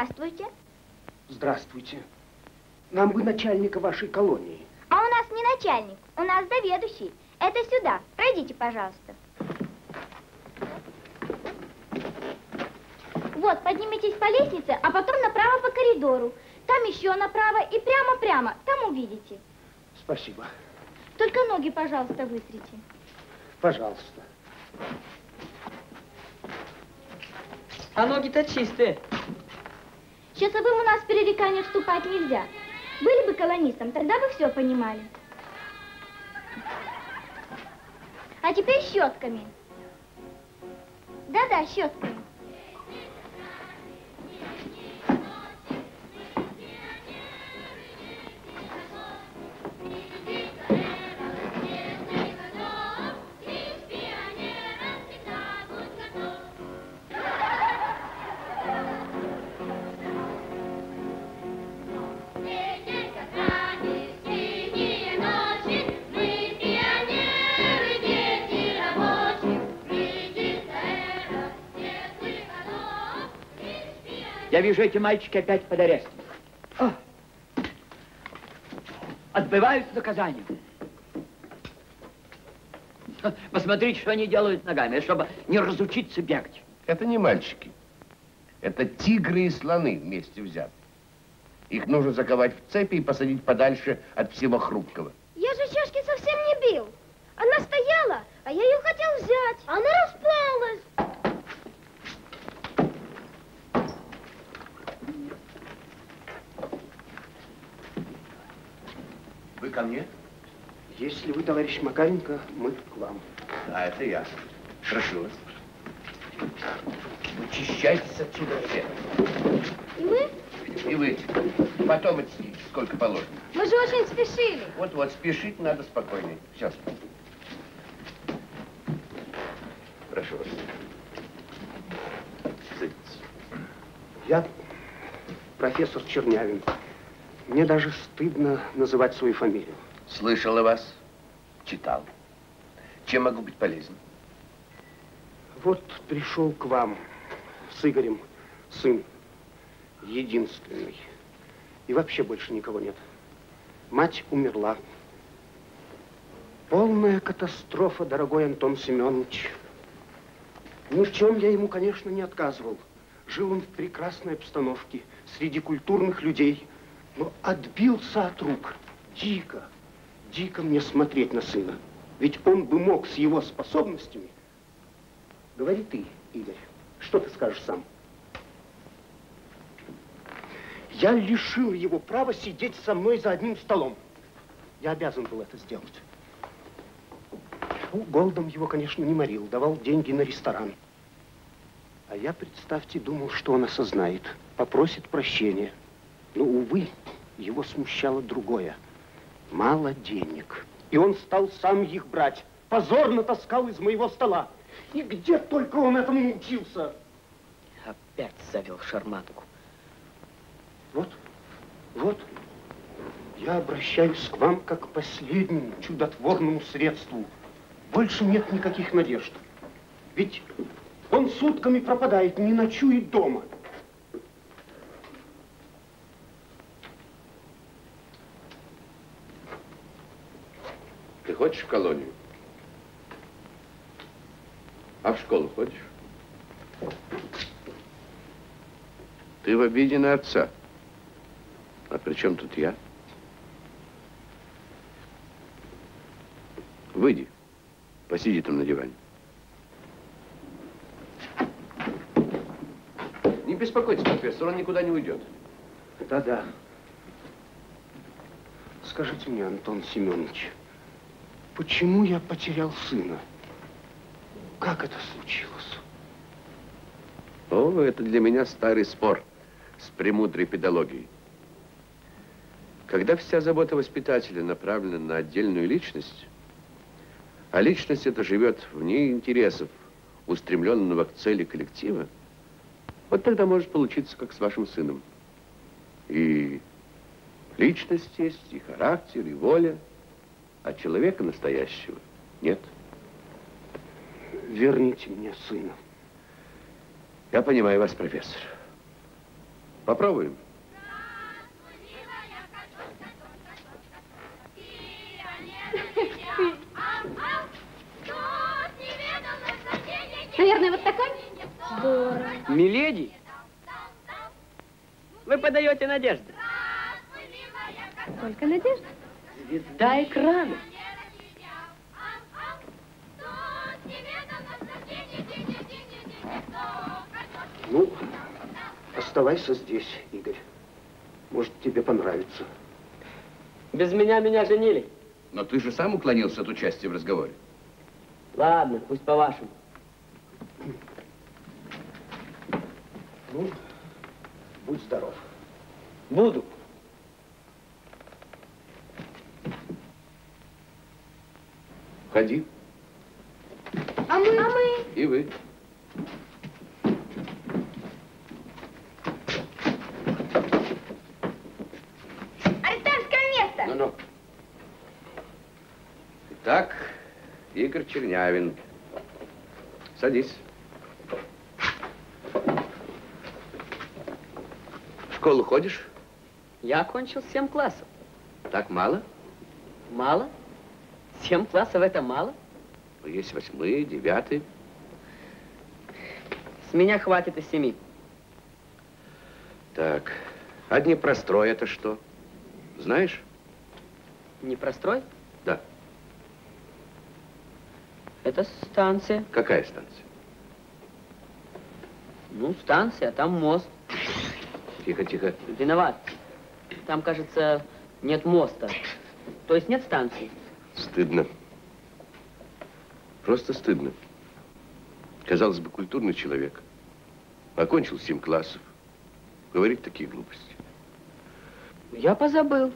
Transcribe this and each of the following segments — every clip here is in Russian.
Здравствуйте. Здравствуйте. Нам бы начальника вашей колонии. А у нас не начальник, у нас заведующий. Это сюда. Пройдите, пожалуйста. Вот, поднимитесь по лестнице, а потом направо по коридору. Там еще направо и прямо-прямо. Там увидите. Спасибо. Только ноги, пожалуйста, вытрите. Пожалуйста. А ноги-то чистые. Перерекание вступать нельзя. Были бы колонистом, тогда бы все понимали. А теперь щетками. Я вижу, эти мальчики опять под арестом. О! Отбывают наказание. Посмотрите, что они делают ногами, чтобы не разучиться бегать. Это не мальчики. Это тигры и слоны вместе взяты. Их нужно заковать в цепи и посадить подальше от всего хрупкого. Я же чашки совсем не бил. Она стояла, а я ее хотел взять. Она распалась. Ко мне? Если вы, товарищ Макаренко, мы к вам. А, это я. Прошу вас. Вычищайтесь отсюда все. И мы? И вы. Потом отсидите, сколько положено. Мы же очень спешили. Вот-вот, спешить надо спокойнее. Все. Прошу вас. Садитесь. Я профессор Чернявин. Мне даже стыдно называть свою фамилию. Слышал о вас, читал. Чем могу быть полезен? Вот пришел к вам с Игорем сын, единственный. И вообще больше никого нет. Мать умерла. Полная катастрофа, дорогой Антон Семенович. Ни в чем я ему, конечно, не отказывал. Жил он в прекрасной обстановке, среди культурных людей, но отбился от рук. Дико, дико мне смотреть на сына. Ведь он бы мог с его способностями... Говори ты, Игорь, что ты скажешь сам? Я лишил его права сидеть со мной за одним столом. Я обязан был это сделать. Ну, голодом его, конечно, не морил, давал деньги на ресторан. А я, представьте, думал, что он осознает, попросит прощения. Но, увы, его смущало другое. Мало денег. И он стал сам их брать. Позорно таскал из моего стола. И где только он этому учился? Опять завел шарматку. Вот, вот. Я обращаюсь к вам как к последнему чудотворному средству. Больше нет никаких надежд. Ведь он сутками пропадает, не ночует дома. Ты хочешь в колонию? А в школу ходишь? Ты в обиде на отца. А при чем тут я? Выйди. Посиди там на диване. Не беспокойтесь, профессор, он никуда не уйдет. Да-да. Скажите мне, Антон Семенович, почему я потерял сына? Как это случилось? О, это для меня старый спор с премудрой педагогией. Когда вся забота воспитателя направлена на отдельную личность, а личность эта живет вне интересов, устремленного к цели коллектива, вот тогда может получиться, как с вашим сыном. И личность есть, и характер, и воля, а человека настоящего нет. Верните мне сына. Я понимаю вас, профессор. Попробуем. Наверное, вот такой? Здорово. Миледи, вы подаете надежды. Только надежда. Звезда экрана. Ну, оставайся здесь, Игорь. Может, тебе понравится. Без меня меня женили. Но ты же сам уклонился от участия в разговоре. Ладно, пусть по-вашему. Ну, будь здоров. Буду. Входи. А мы? А мы? И вы. Арестантское место. Ну-ну. Итак, Игорь Чернявин. Садись. В школу ходишь? Я окончил 7 классов. Так мало? Мало? 7 классов это мало? Ну, Есть восьмые, девятые. С меня хватит и семи. Так, а Днепрострой это что? Знаешь? Не прострой? Да. Это станция. Какая станция? Ну, станция, а там мост. Тихо, тихо. Виноват. Там, кажется, нет моста. То есть нет станции. Стыдно. Просто стыдно. Казалось бы, культурный человек. Окончил семь классов. Говорит такие глупости. Я позабыл.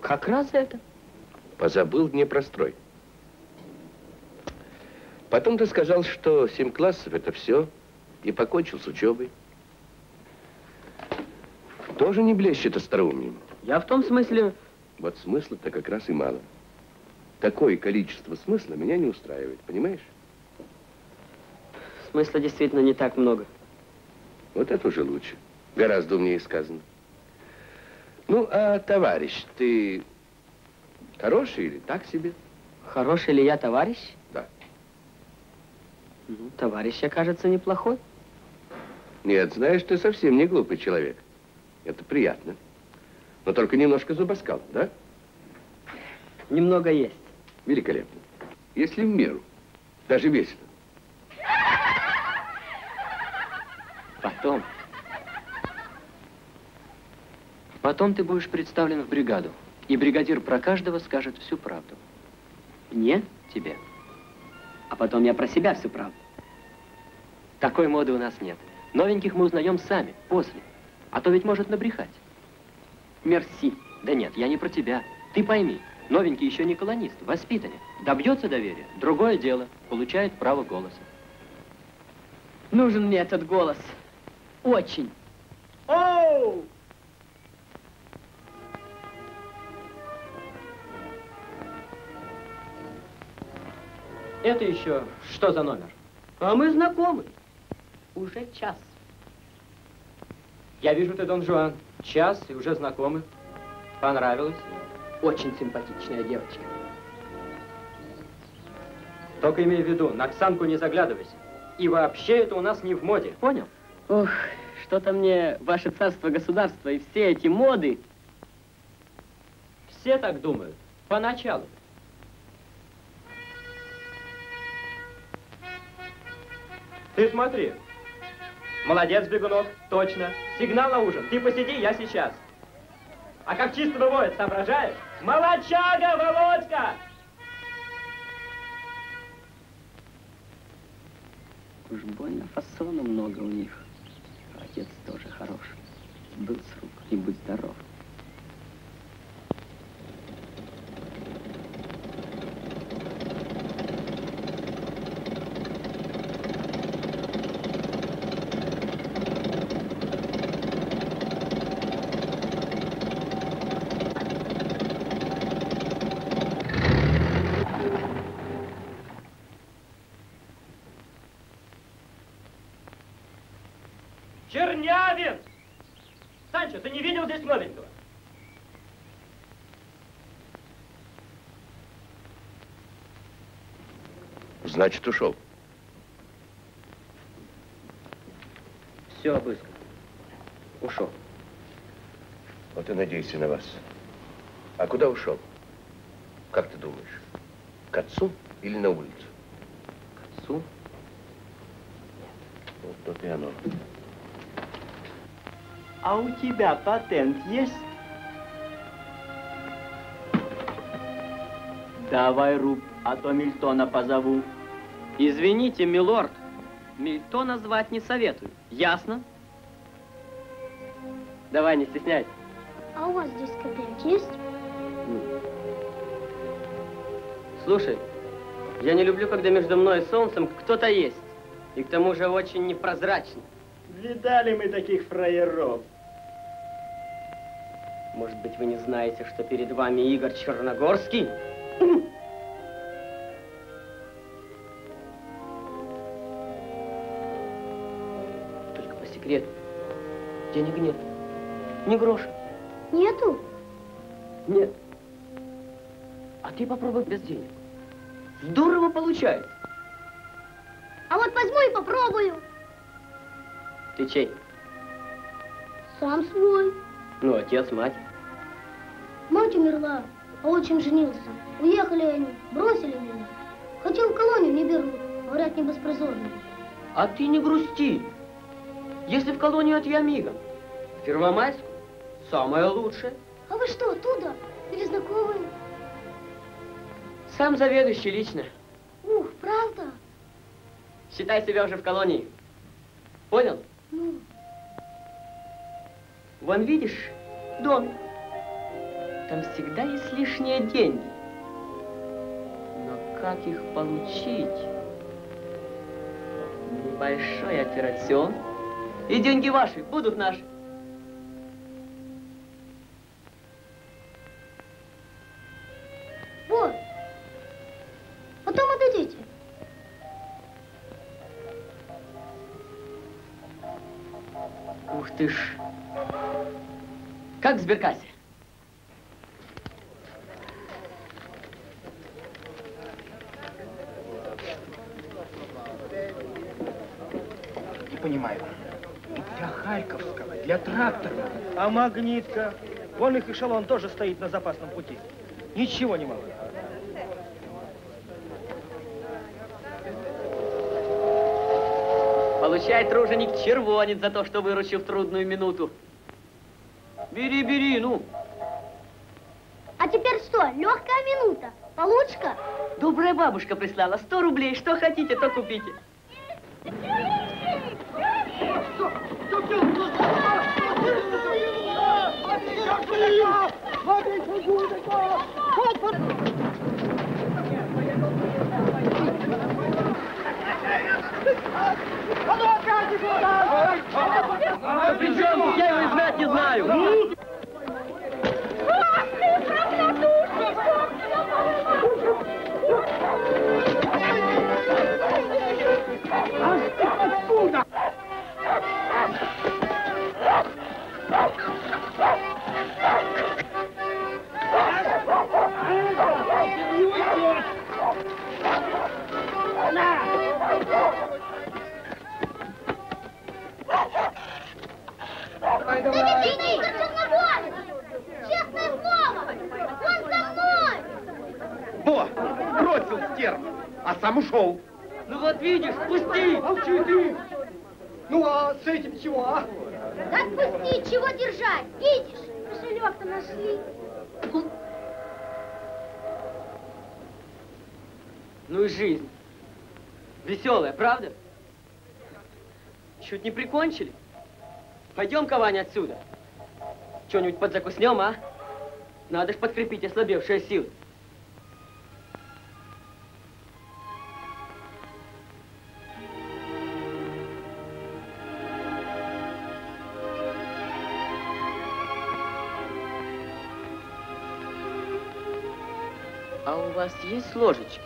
Как раз это. Позабыл Днепрострой. Потом ты сказал, что семь классов это все, и покончил с учебой. Тоже не блещет остроумием. Я в том смысле... Вот смысла-то как раз и мало. Такое количество смысла меня не устраивает, понимаешь? Смысла действительно не так много. Вот это уже лучше. Гораздо умнее сказано. Ну, а товарищ, ты хороший или так себе? Хороший ли я товарищ? Да. Ну, товарищ, я, кажется, неплохой. Нет, знаешь, ты совсем не глупый человек. Это приятно. Но только немножко зубоскал, да? Немного есть. Великолепно. Если в меру. Даже весело. Потом. Потом ты будешь представлен в бригаду. И бригадир про каждого скажет всю правду. Мне? Тебе. А потом я про себя всю правду. Такой моды у нас нет. Новеньких мы узнаем сами, после. А то ведь может набрехать. Мерси. Да нет, я не про тебя. Ты пойми, новенький еще не колонист, воспитанник. Добьется доверия, другое дело, получает право голоса. Нужен мне этот голос. Очень. Оу! Это еще что за номер? А мы знакомы. Уже час. Я вижу, ты Дон Жуан. Час и уже знакомы. Понравилось? Очень симпатичная девочка. Только имей в виду, на Оксанку не заглядывайся. И вообще это у нас не в моде, понял? Ох, что-то мне ваше царство-государство и все эти моды. Все так думают. Поначалу. Ты смотри. Молодец, бегунок, точно. Сигнал на ужин. Ты посиди, я сейчас. А как чисто выводит, соображаешь? Молодчага, Володька! Уж больно фасона много у них. Отец тоже хорош. Был с рук и будь здоров. Чернявин! Санчо, ты не видел здесь новенького? Значит, ушел. Все обыскано. Ушел. Вот и надейся на вас. А куда ушел? Как ты думаешь? К отцу или на улицу? К отцу? Вот то и оно. А у тебя патент есть? Давай, Руб, а то Мильтона позову. Извините, милорд, Мильтона звать не советую. Ясно? Давай, не стесняйся. А у вас здесь кабинет есть? Слушай, я не люблю, когда между мной и солнцем кто-то есть. И к тому же очень непрозрачный. Видали мы таких фраеров. Может быть, вы не знаете, что перед вами Игорь Черногорский? Денег нет. Ни гроша. Нету? Нет. А ты попробуй без денег. Здорово получается. А вот возьму и попробую. Ты чей? Сам свой. Ну, отец, мать. Мать умерла, а отчим женился. Уехали они, бросили меня. Хотел в колонию, не берут. Говорят, не беспризорный. А ты не грусти. Если в колонию от Ямига, в Первомайску, самое лучшее. А вы что, оттуда? Или знакомые? Сам заведующий лично. Ух, правда? Считай себя уже в колонии. Понял? Ну, Вон видишь, домик. Там всегда есть лишние деньги. Но как их получить? Небольшой операцион. И деньги ваши будут наши. Сберкассе? Не понимаю. Для Харьковского, для трактора. А магнитка? Вон их эшелон тоже стоит на запасном пути. Ничего не могу. Получай, труженик, червонец за то, что выручил в трудную минуту. Бери, бери, ну. А теперь что, легкая минута? Получка? Добрая бабушка прислала. Сто рублей. Что хотите, то купите. Прикончили. Пойдем-ка, Ваня, отсюда. Что-нибудь подзакуснем, а? Надо ж подкрепить ослабевшие силы. А у вас есть ложечки?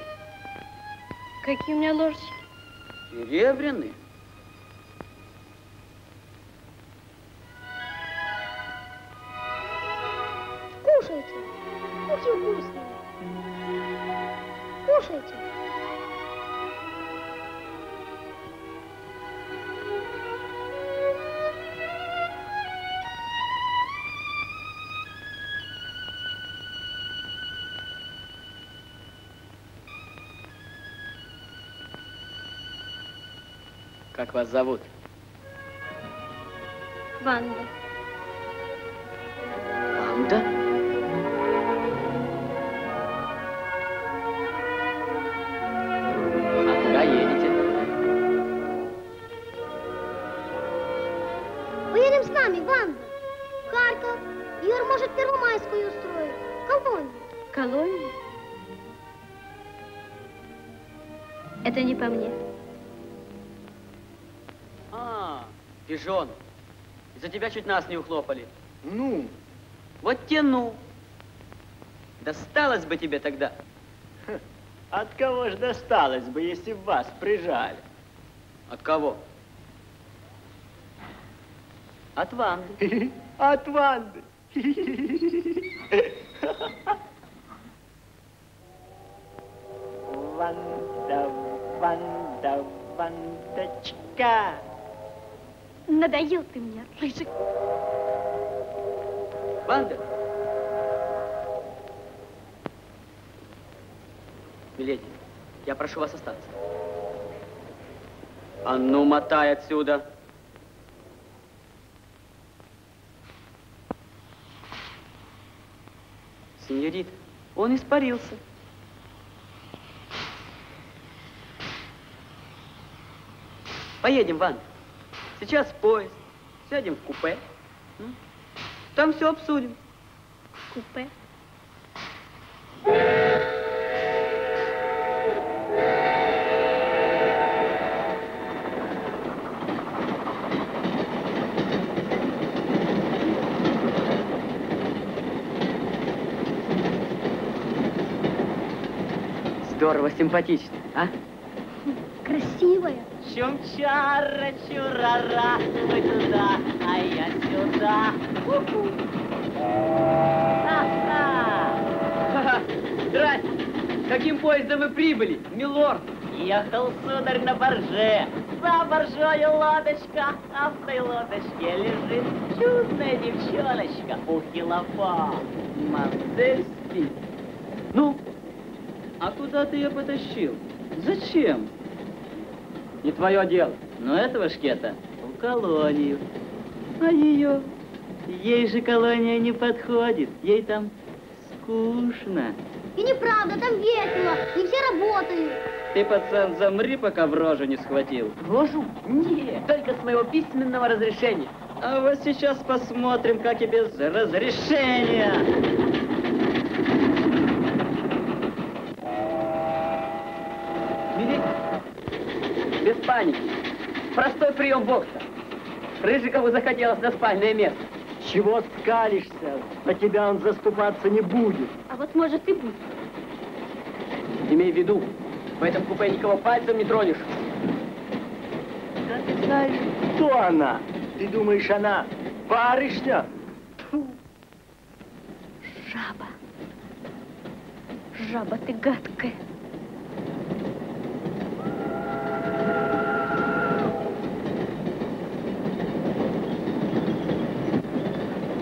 Какие у меня ложечки? Серебряные. Как вас зовут? Ванда. Ванда? Пижон. Из-за тебя чуть нас не ухлопали. Ну, Вот те ну. Досталось бы тебе тогда. От кого ж досталось бы, если вас прижали? От кого? От Ванды. От Ванды. Надоел ты мне, рыжий. Ванда? Миледи, я прошу вас остаться. А ну, мотай отсюда. Сеньорит, он испарился. Поедем, Ван. Сейчас поезд. Сядем в купе. Там все обсудим. Купе. Здорово, симпатично, а? Чум-чара, чурара, вы туда, а я сюда. Ха-ха. Здрасте. Каким поездом вы прибыли, милорд? Ехал, сударь, на борже. За боржою лодочка, а в той лодочке лежит чудная девчоночка, ухилопа. Модель спит. Ну, а куда ты ее потащил? Зачем? Не твое дело. Но этого шкета в колонию. А ее? Ей же колония не подходит. Ей там скучно. И неправда, там весело. И все работают. Ты, пацан, замри, пока в рожу не схватил. Рожу? Нет, только с моего письменного разрешения. А вот сейчас посмотрим, как и без разрешения. Миледи, без паники. Простой прием бокса. Рыжикову захотелось на спальное место. Чего скалишься? На тебя он заступаться не будет. А вот может и будет. Имей в виду, в этом купе никого пальцем не тронешь. Да ты знаешь, кто она? Ты думаешь, она барышня? Жаба. Жаба ты гадкая.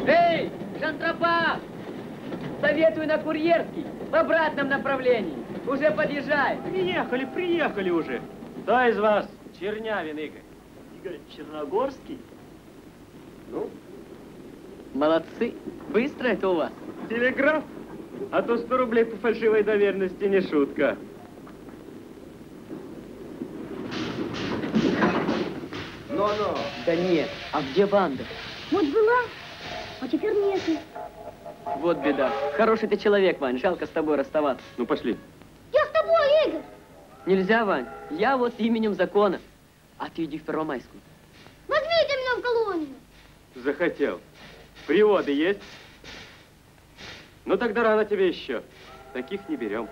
Эй, Шантропа! Советую на Курьерский, в обратном направлении. Уже подъезжай. Приехали, приехали уже. Кто из вас Чернявин Игорь? Игорь Черногорский? Ну, молодцы. Быстро это у вас. Телеграф? А то 100 рублей по фальшивой доверенности не шутка. Но-но. Да нет, а где Ванда? Вот была, а теперь нету. Вот беда. Хороший ты человек, Вань, жалко с тобой расставаться. Ну, пошли. Я с тобой, Игорь. Нельзя, Вань. Я вот именем закона. А ты иди в Первомайскую. Возьмите меня в колонию. Захотел. Приводы есть? Ну тогда рано тебе еще. Таких не берем.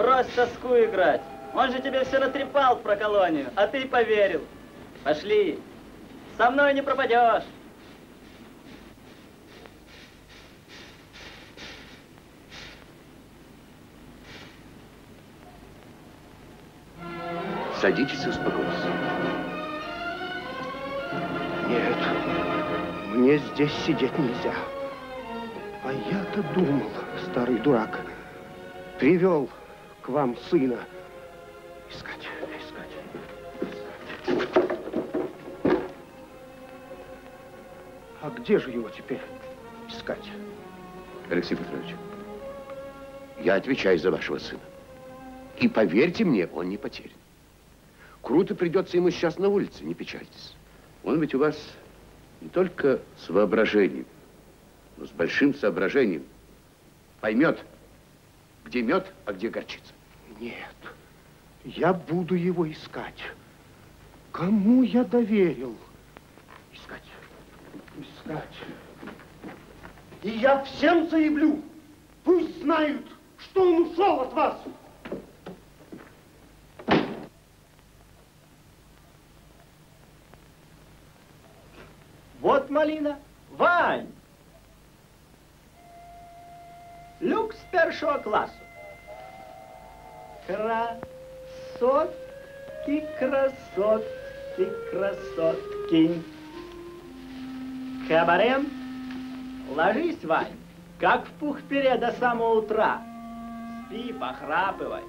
Брось тоску играть. Он же тебе все натрепал про колонию, а ты поверил. Пошли. Со мной не пропадешь. Садитесь и успокойтесь. Нет, мне здесь сидеть нельзя. А я-то думал, старый дурак, привел к вам сына. Искать, искать, искать. А где же его теперь искать? Алексей Петрович, я отвечаю за вашего сына. И поверьте мне, он не потерян. Круто придется ему сейчас на улице, не печальтесь. Он ведь у вас не только с воображением, но с большим соображением. Поймет, где мед, а где горчица. Нет, я буду его искать. Кому я доверил? Искать, искать. И я всем заявлю, пусть знают, что он ушел от вас. Вот малина. Вань! Люкс першого классу. Красотки, красотки, красотки. Кабарем, ложись, Вань, как в пух-пере до самого утра. Спи, похрапывай.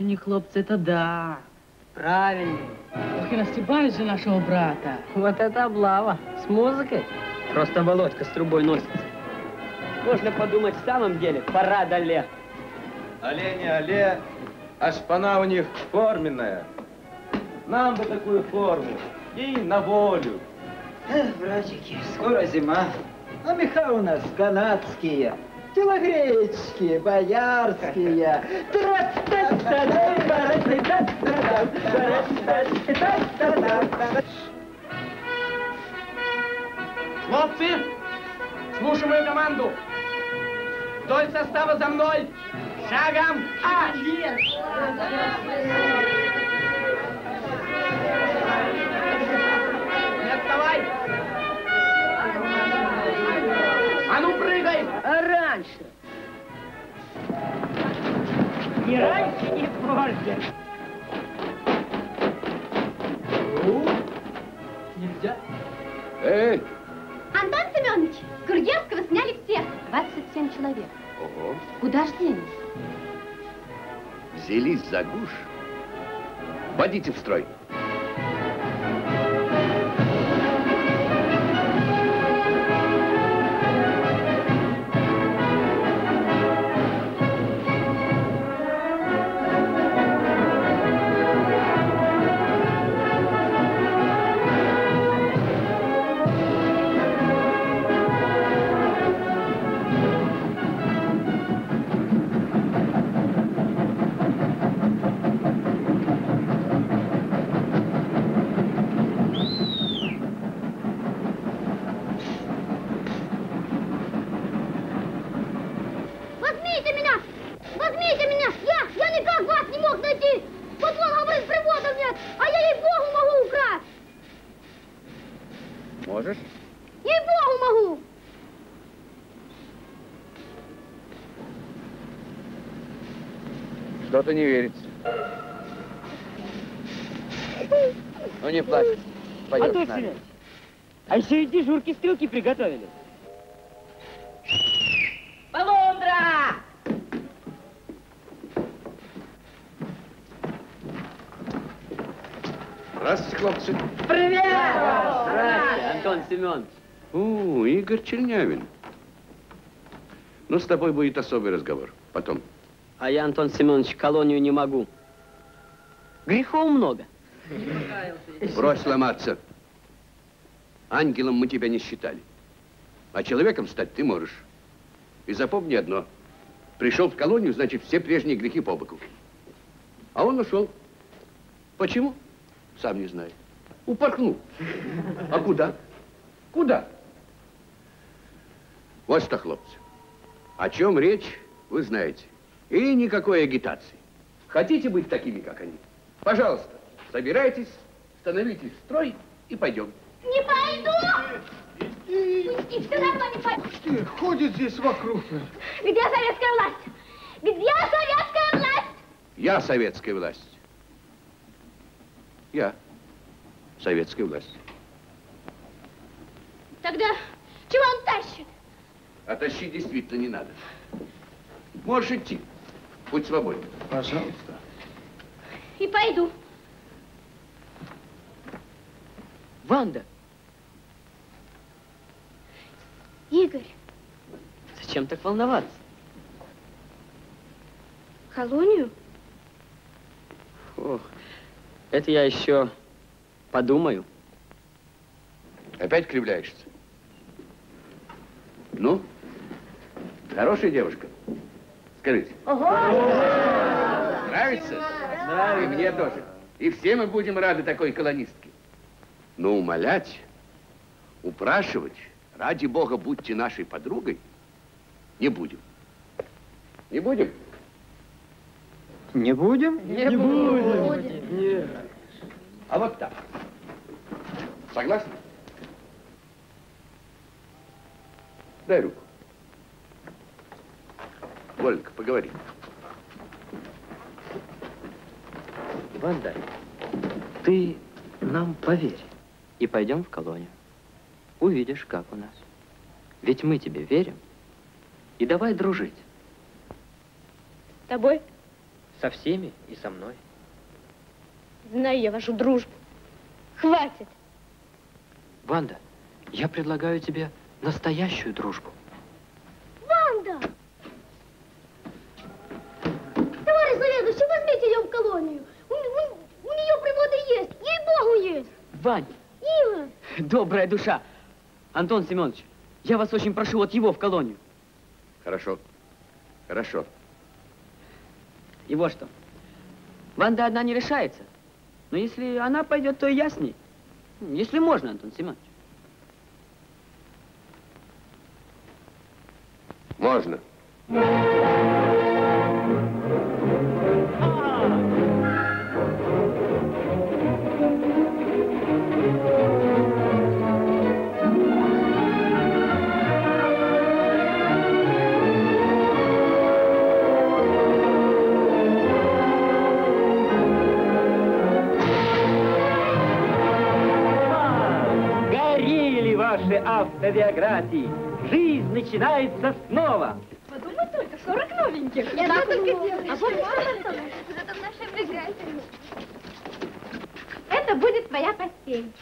Них, хлопцы, это да. Правильно. Ох, и настебают же нашего брата. Вот это облава. С музыкой. Просто Володька с трубой носится. Можно подумать, в самом деле, парад Олег. Але не але, а шпана у них форменная. Нам бы такую форму и на волю. Эх, братики, скоро зима, а меха у нас канадские, телогреечки, боярские. Хлопцы, слушай мою команду. Вдоль состава за мной. Шагом. А! Не отставай. А ну прыгай. А раньше? Ни раньше, позже. Нельзя. Эй! Антон Семенович, с Гурьевского сняли всех. 27 человек. Ого. Куда ж денешь? Взялись за гуш. Водите в строй. Что-то не верится. Ну не плачь. Пойдем Антон с нами. А еще и дежурки стрелки приготовили. Полундра! Здравствуйте, хлопцы. Привет! Здравствуйте, Антон Семенович. О, Игорь Чернявин. Ну, с тобой будет особый разговор. Потом. А я, Антон Семенович, колонию не могу. Грехов много. Брось ломаться. Ангелом мы тебя не считали. А человеком стать ты можешь. И запомни одно. Пришел в колонию, значит, все прежние грехи по боку. А он ушел. Почему? Сам не знаю. Упорхнул. А куда? Куда? Вот что, хлопцы. О чем речь, вы знаете. И никакой агитации. Хотите быть такими, как они? Пожалуйста, собирайтесь, становитесь в строй и пойдем. Не пойду! Пусти, все равно не пойду. Ты ходит здесь вокруг. Где советская власть? Где советская власть? Я советская власть. Я советская власть. Тогда чего он тащит? А тащить действительно не надо. Можешь идти. Будь свободен. Пожалуйста. И пойду. Ванда, Игорь, зачем так волноваться? колонию? Ох, это я еще подумаю. Опять кривляешься? Ну? Хорошая девушка? Скажите. Нравится? Да. И мне тоже. И все мы будем рады такой колонистке. Но умолять, упрашивать, ради бога, будьте нашей подругой, не будем. Не будем? Не будем? Не будем. А вот так. Согласны? Дай руку. Волька, поговори. Ванда, ты нам поверь и пойдем в колонию. Увидишь, как у нас. Ведь мы тебе верим. И давай дружить. С тобой? Со всеми и со мной. Знаю я вашу дружбу. Хватит. Ванда, я предлагаю тебе настоящую дружбу. Ванда! Товарищ заведующий, возьмите ее в колонию. У, у- у нее приводы есть, ей-богу есть. Вань, Ива, добрая душа. Антон Семенович, я вас очень прошу вот его в колонию. Хорошо. Хорошо. И вот что. Ванда одна не решается. Но если она пойдет, то и я с ней. Если можно, Антон Семенович. Можно. Горели автобиографии. Жизнь начинается снова. Подумай только, 40 новеньких. Я так только делаю. А помнишь, что это в нашей? Это будет твоя постель.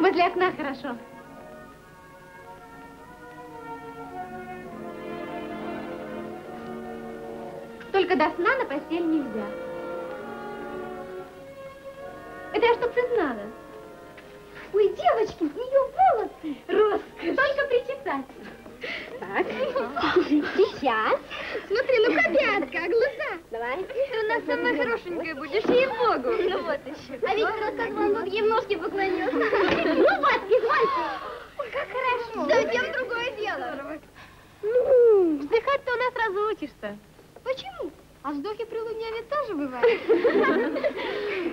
Возле окна хорошо. Только до сна на постель нельзя. Это я чтоб ты знала. Ой, девочки, у нее волосы. Роскошь. Только причесать. Так. Сейчас. Смотри, ну копятка, а глаза. Давай. Ты у нас самая хорошенькая будешь, ей-богу. Ну вот еще. А Виктор рассказывал, он ей в ножки поклонился. Ну вот, извольте. Как хорошо. Совсем другое дело. Ну, вздыхать-то у нас разучишься. Почему? А вздохи при луне ведь тоже бывают.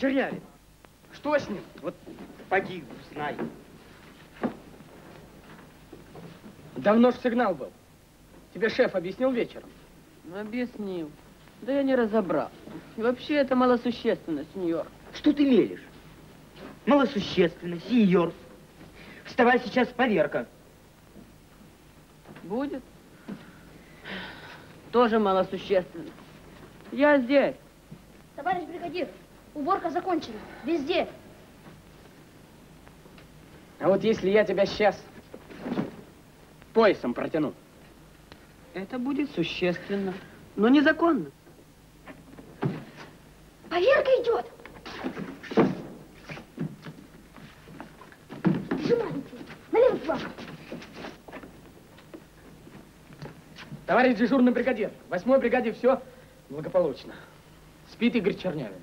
Чернявин. Что с ним? Вот погиб, знай. Давно ж сигнал был. Тебе шеф объяснил вечером? Объяснил. Да я не разобрал. И вообще это малосущественно, сеньор. Что ты мелешь? Малосущественно, сеньор. Вставай, сейчас поверка. Будет? Тоже малосущественно. Я здесь. Товарищ бригадир, уборка закончена. Везде. А вот если я тебя сейчас поясом протяну? Это будет существенно, но незаконно. Поверка идет. Сжимайте. Налево туда. Товарищ дежурный бригадир, в восьмой бригаде все благополучно. Спит Игорь Чернявин.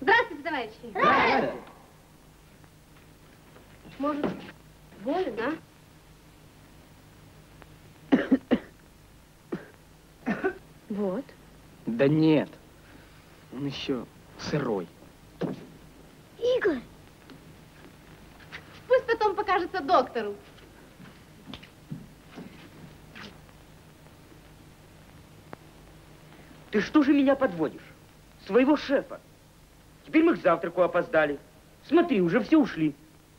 Здравствуйте, товарищи. Может, болен, а? Вот. Да нет, он еще сырой. Игорь. Пусть потом покажется доктору. Ты что же меня подводишь? Своего шефа. Теперь мы к завтраку опоздали. Смотри, уже все ушли.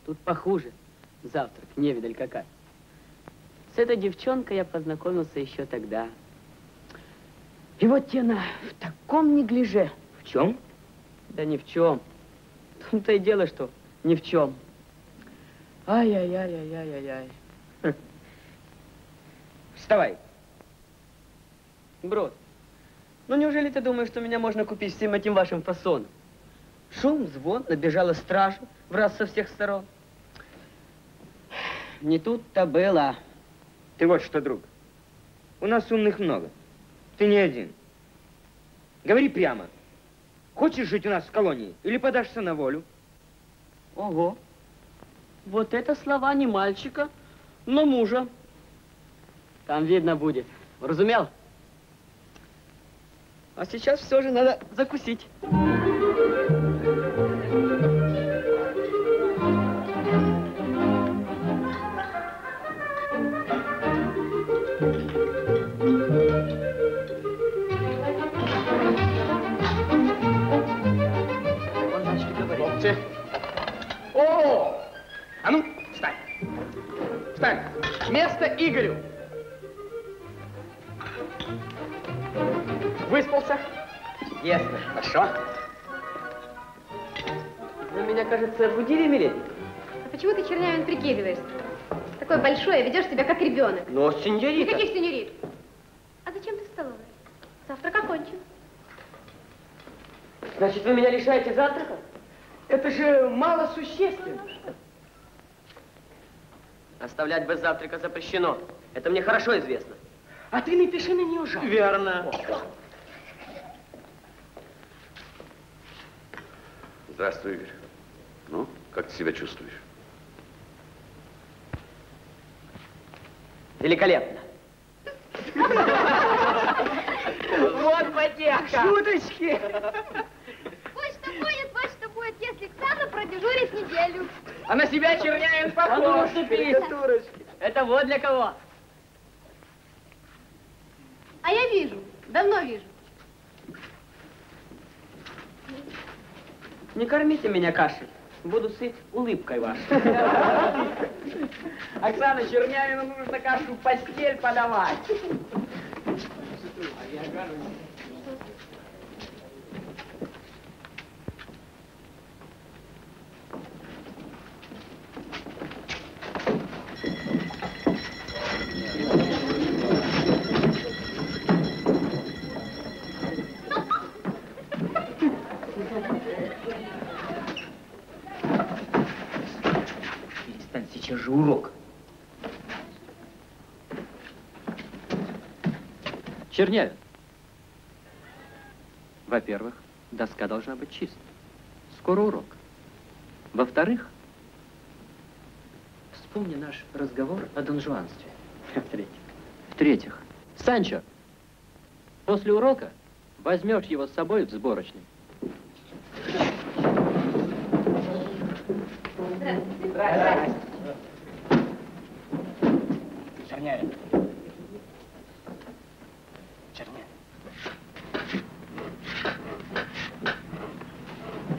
Тут похуже. Завтрак, невидаль какая. С этой девчонкой я познакомился еще тогда. И вот те на в таком неглиже. В чем? Да ни в чем. В том-то и дело, что ни в чем. Ай-яй-яй-яй-яй-яй. Вставай. Брод, ну неужели ты думаешь, что меня можно купить всем этим вашим фасоном? Шум, звон, набежала стража в раз со всех сторон. Не тут-то было. Ты вот что, друг. У нас умных много. Ты не один. Говори прямо. Хочешь жить у нас в колонии или подашься на волю? Ого. Вот это слова не мальчика, но мужа. Там видно будет. Разумел? А сейчас все же надо закусить. Место Игорю. Выспался? Ясно. Хорошо. Вы меня, кажется, будили, миледи? А почему ты, Чернявин, прикидываешься? Такой большой, а ведешь себя как ребенок. Но, сеньорита. Никаких сеньорит. А зачем ты в столовой? Завтрак окончен. Значит, вы меня лишаете завтрака? Это же мало существенно. Оставлять без завтрака запрещено. Это мне хорошо известно. А ты напиши на нее жалобу. Верно. Здравствуй, Игорь. Ну, как ты себя чувствуешь? Великолепно. Вот потеха. Шуточки. Почта будет, почта будет, если Ксана продежурит неделю. А на себя Чернявин А ну, похож. Это вот для кого. А я вижу, давно вижу. Не кормите меня кашей. Буду сыт улыбкой вашей. Оксана Чернявину нужно кашу в постель подавать. Чернявин. Во-первых, доска должна быть чистой. Скоро урок. Во-вторых, вспомни наш разговор о донжуанстве. В-третьих. В-третьих, Санчо, после урока Возьмешь его с собой в сборочный. Здрасте. Чернявин. Чернявин.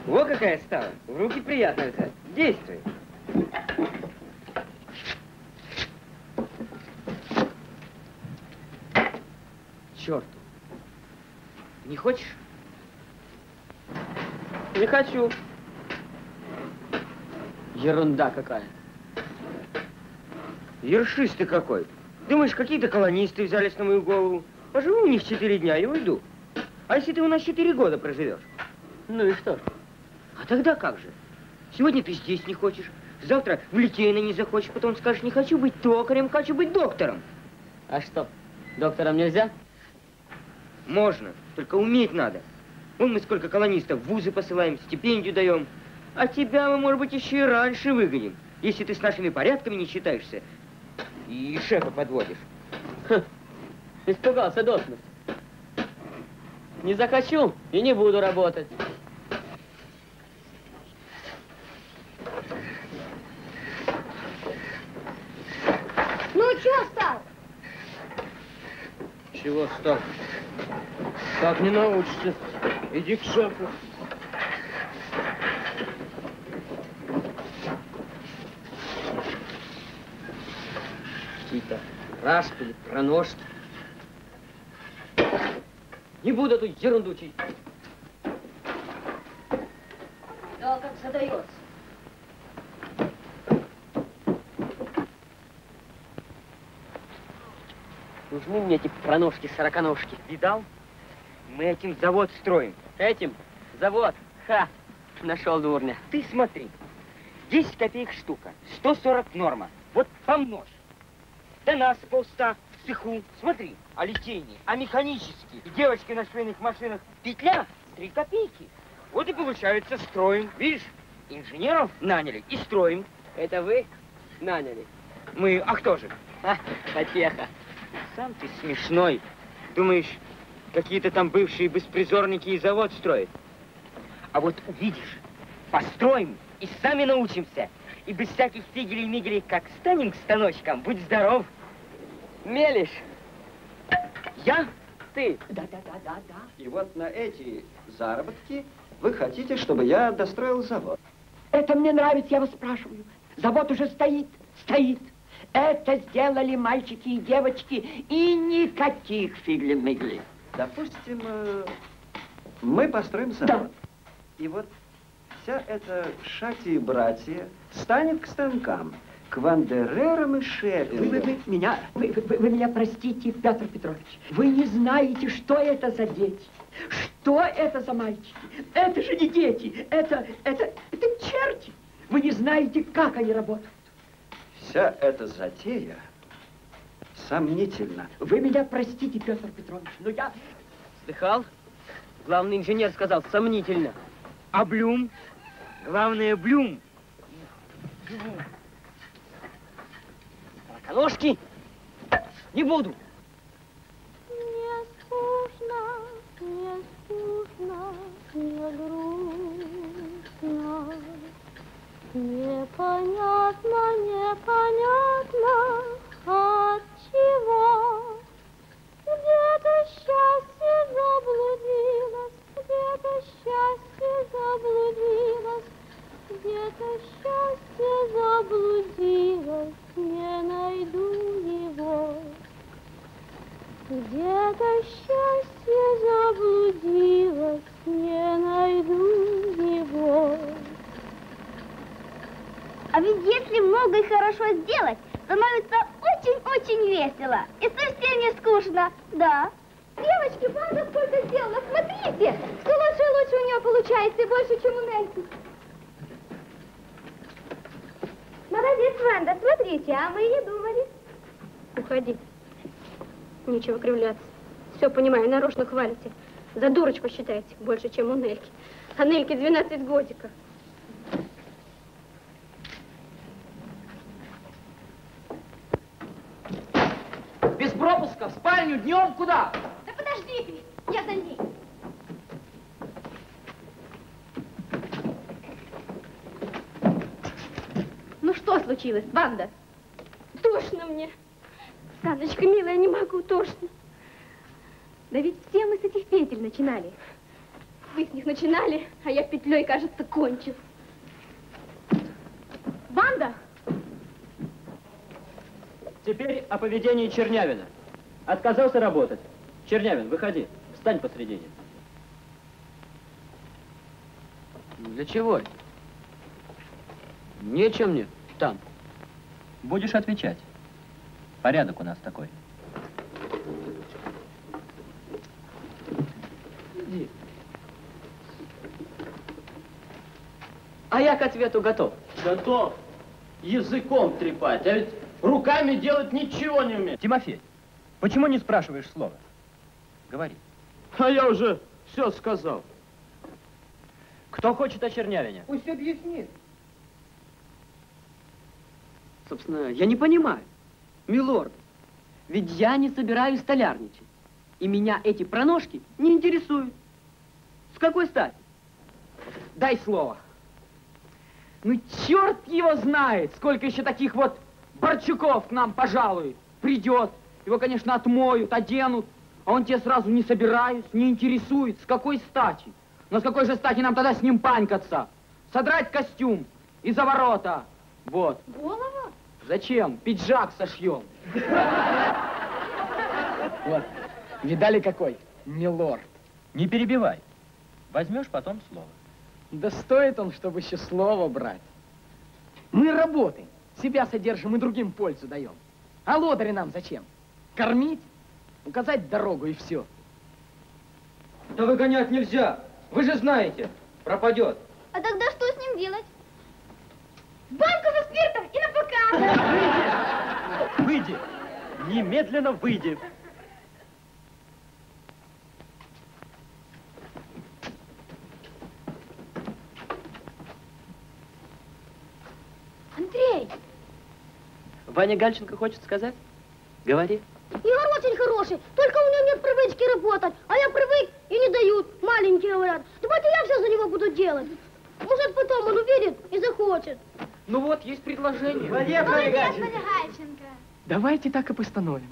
Во какая стала. В руки приятно взять. Действуй. Черту. Не хочешь? Не хочу. Ерунда какая. Ершись ты какой. Думаешь, какие-то колонисты взялись на мою голову? Поживу у них четыре дня и уйду. А если ты у нас четыре года проживешь? Ну и что? А тогда как же? Сегодня ты здесь не хочешь, завтра в Литейно не захочешь, потом скажешь, не хочу быть токарем, хочу быть доктором. А что, доктором нельзя? Можно, только уметь надо. Вон мы сколько колонистов в вузы посылаем, стипендию даем. А тебя мы, может быть, еще и раньше выгоним, если ты с нашими порядками не считаешься и шефа подводишь. Ха, испугался до смерти. Не захочу и не буду работать. Ну, чё стал? Чего стал? Так не научишься. Иди к шефу. Какие-то распили, проножки. Не буду тут ерунду учить. Да, как задается. Нужны мне эти проножки, сороконожки. Видал? Мы этим завод строим. Этим? Завод? Ха! Нашел дурня. Ты смотри. 10 копеек штука, 140 норма. Вот помножь. Да нас полста в цеху. Смотри, а литейные, а механические. И девочки на швейных машинах. Петля 3 копейки. Вот и получается строим. Видишь, инженеров наняли и строим. Это вы наняли? Мы, а кто же? А, потеха. Сам ты смешной. Думаешь, какие-то там бывшие беспризорники и завод строят? А вот увидишь, построим и сами научимся. И без всяких фигелей-мигелей, как станем к станочкам, будь здоров. Мелешь? Я? Ты? Да-да-да-да-да. И вот на эти заработки вы хотите, чтобы я достроил завод. Это мне нравится, я вас спрашиваю. Завод уже стоит, стоит. Это сделали мальчики и девочки, и никаких фигли-мигли. Допустим, э, мы построим завод. И вот вся эта шати и братья станет к станкам, к Вандерерам и Вы, Шепингам. вы- вы меня, вы, вы- вы меня простите, Петр Петрович. Вы не знаете, что это за дети. Что это за мальчики? Это же не дети, это, это, это черти. Вы не знаете, как они работают. Вся эта затея сомнительна. Вы меня простите, Петр Петрович, но я... Слыхал? Главный инженер сказал, сомнительно. А Блюм? Главное, Блюм. Сороконожки? Не буду. Не скучно, не скучно, не грустно. Непонятно, непонятно, от чего. Где-то счастье заблудилось, где-то счастье заблудилось, где-то счастье заблудилось, много и хорошо сделать, становится очень-очень весело и совсем не скучно, да. Девочки, Ванда сколько сделала, смотрите! Все лучше и лучше у нее получается, и больше, чем у Нэнси. Молодец, Ванда, смотрите, а мы и не думали. Уходи. Нечего кривляться. Все понимаю, нарочно хвалите. За дурочку считаете, больше, чем у Нельки. А Нельке 12 годиков. Женю днем куда? Да подожди ты, я за ней. Ну что случилось, банда? Тошно мне. Саночка, милая, не могу, тошно. Да ведь все мы с этих петель начинали. Вы с них начинали, а я петлей, кажется, кончил. Банда! Теперь о поведении Чернявина. Отказался работать. Чернявин, выходи. Встань посредине. Для чего это? Нечем мне там. Будешь отвечать. Порядок у нас такой. Иди. А я к ответу готов. Готов языком трепать, а ведь руками делать ничего не умеет. Тимофей, почему не спрашиваешь слова? Говори. А я уже все сказал. Кто хочет о Чернявине? Пусть объяснит. Собственно, я не понимаю. Милорд, ведь я не собираюсь столярничать. И меня эти проножки не интересуют. С какой стати? Дай слово. Ну, черт его знает, сколько еще таких вот Борчуков к нам пожалует. Придет, его, конечно, отмоют, оденут, а он тебе сразу не собираюсь, не интересует. С какой стати? Но с какой же стати нам тогда с ним панькаться? Содрать костюм и за ворота. Вот. Голова? Зачем? Пиджак сошьем. Вот. Видали какой? Милорд. Не перебивай. Возьмешь потом слово. Да стоит он, чтобы еще слово брать. Мы работаем, себя содержим и другим пользу даем. А лодыри нам зачем? Кормить, указать дорогу и все. Да выгонять нельзя. Вы же знаете, пропадет. А тогда что с ним делать? Банку со спиртом и на показ! Выйди! Немедленно выйди! Андрей, Ваня Гальченко хочет сказать? Говори. Хороший, только у него нет привычки работать, а я привык и не дают, маленькие говорят. Давайте я все за него буду делать. Может, потом он увидит и захочет. Ну вот, есть предложение. Молодец, Гальченко. Давайте так и постановим.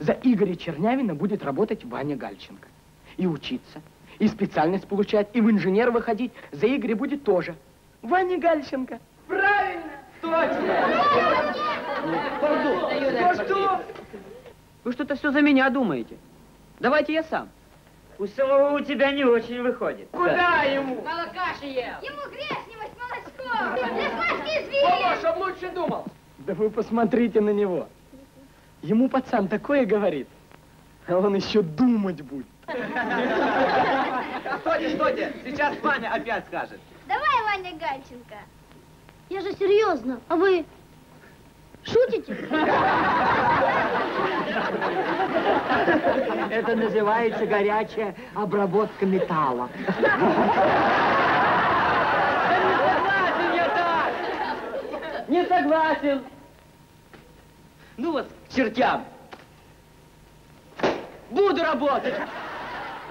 За Игоря Чернявина будет работать Ваня Гальченко. И учиться, и специальность получать, и в инженер выходить. За Игоря будет тоже. Ваня Гальченко. Правильно! Точно! Пардон, что, что? Вы что-то все за меня думаете. Давайте я сам. У самого у тебя не очень выходит. Куда ему? Молокаши ел. Ему грешневость молочко. Для смазки Папа, извини. чтоб лучше думал. Да вы посмотрите на него. Ему пацан такое говорит, а он еще думать будет. Стойте, стойте, сейчас Ваня опять скажет. Давай, Ваня Гальченко. Я же серьезно, а вы шутите? Это называется горячая обработка металла. согласен я так! Не согласен! Ну вас к чертям! Буду работать!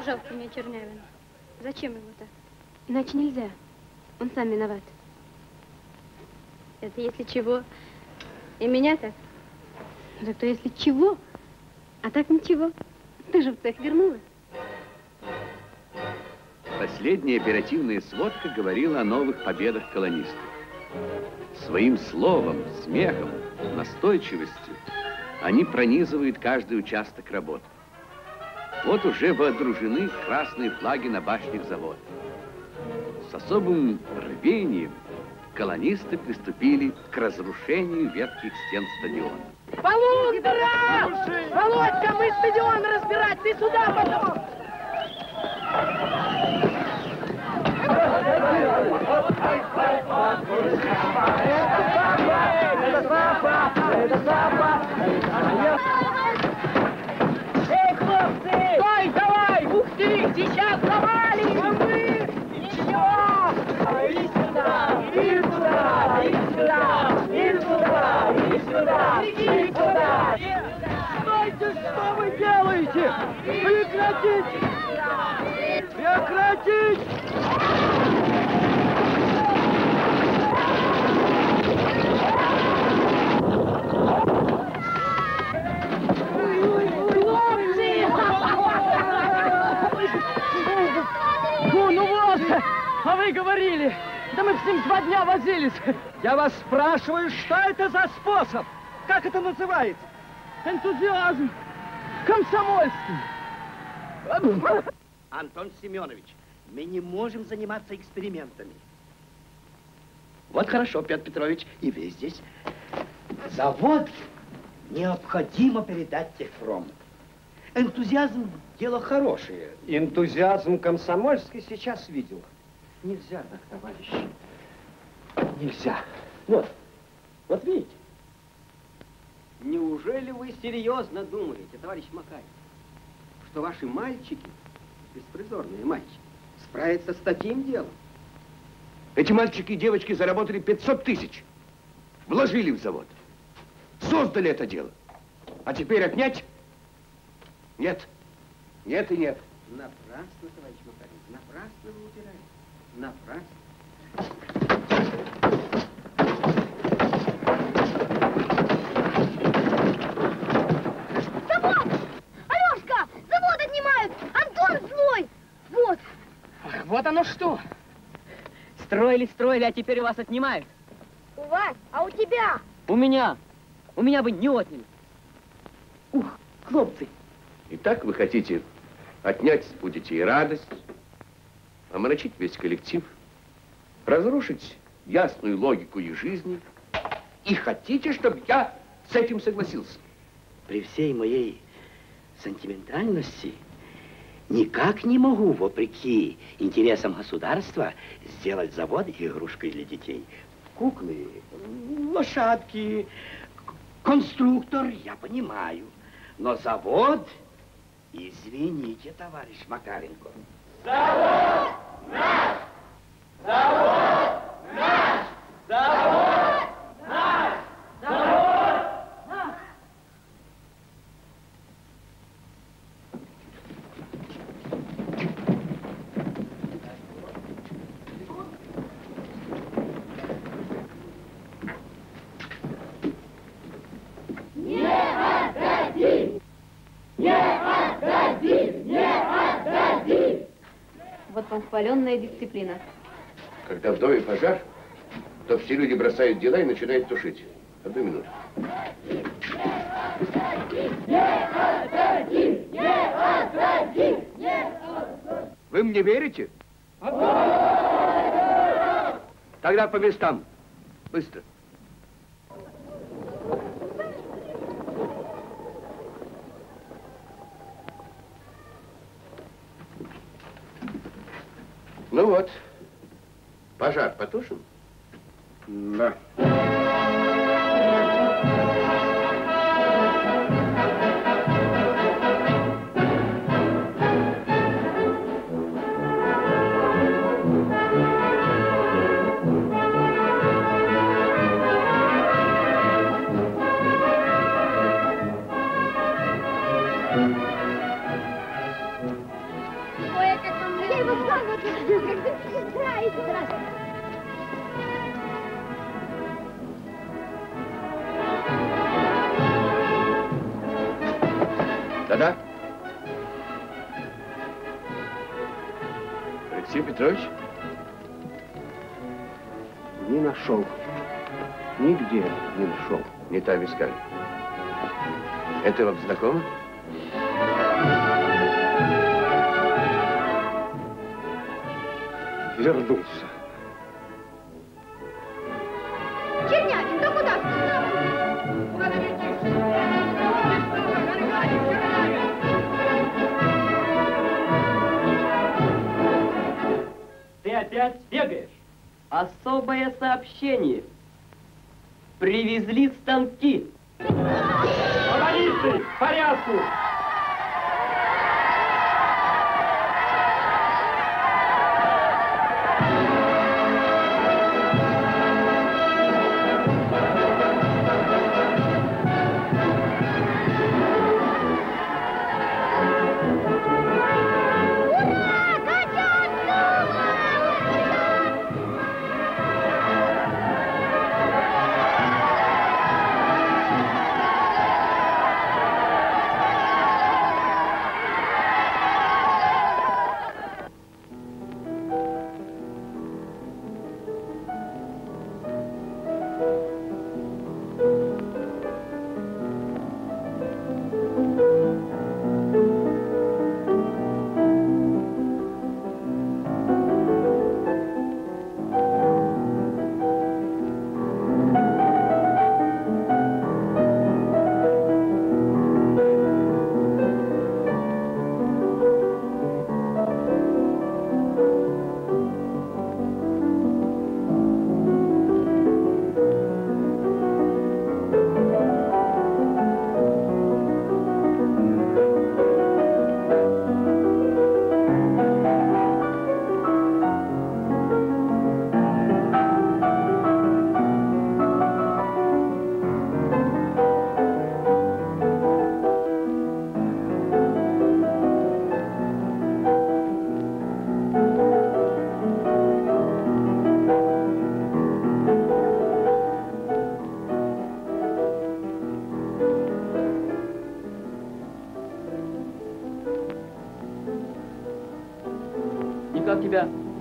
Жалко мне Чернявина. Зачем его-то? Иначе нельзя. Он сам виноват. Это если чего. И меня так. Зато если чего, а так ничего. Ты же в цех вернулась. Последняя оперативная сводка говорила о новых победах колонистов. Своим словом, смехом, настойчивостью они пронизывают каждый участок работы. Вот уже водружены красные флаги на башнях завода. С особым рвением колонисты приступили к разрушению ветхих стен стадиона. Полундра! Володька, мы стадион разбирать! Ты сюда потом! Эй, сюда, и сюда, и сюда, и сюда. Стойте, что вы делаете? Прекратите! Прекратить! Ну, ну вот! А вы говорили! Да мы с ним два дня возились. Я вас спрашиваю, что это за способ? Как это называется? Энтузиазм комсомольский. Антон Семенович, мы не можем заниматься экспериментами. Вот хорошо, Петр Петрович, и вы здесь. Завод необходимо передать техпром. Энтузиазм – дело хорошее. Энтузиазм комсомольский сейчас видел. Нельзя так, товарищи. Нельзя. Вот, вот видите. Неужели вы серьезно думаете, товарищ Макарий, что ваши мальчики, беспризорные мальчики, справятся с таким делом? Эти мальчики и девочки заработали 500 тысяч. Вложили в завод. Создали это дело. А теперь отнять? Нет. Нет и нет. Напрасно, товарищ Макарий, напрасно вы упираете. Напрасно. Завод! Алешка! Завод отнимают! Антон злой! Вот! Ах, вот оно что! Строили, строили, а теперь у вас отнимают. У вас, а у тебя? У меня. У меня бы не отняли. Ух, хлопцы. Итак, вы хотите отнять будете и радость, омрачить весь коллектив, разрушить ясную логику их жизни. И хотите, чтобы я с этим согласился? При всей моей сентиментальности никак не могу, вопреки интересам государства, сделать завод игрушкой для детей. Куклы, лошадки, конструктор, я понимаю. Но завод, извините, товарищ Макаренко. Завод наш! Завод наш! Завод наш! Завод наш! Не отдадим! Не отдадим! Не отдадим! Вот вам хваленная дисциплина. Когда в доме пожар, то все люди бросают дела и начинают тушить. Одну минуту. Не отдадим! Не отдадим! Не отдадим! Вы мне верите? Тогда по местам. Быстро. Ну вот, пожар потушен? Да. Да-да. Алексей Петрович? Не нашел. Нигде не нашел. Не там искали. Это вам знакомо? Вернулся. Сообщение. Привезли станки. В порядку!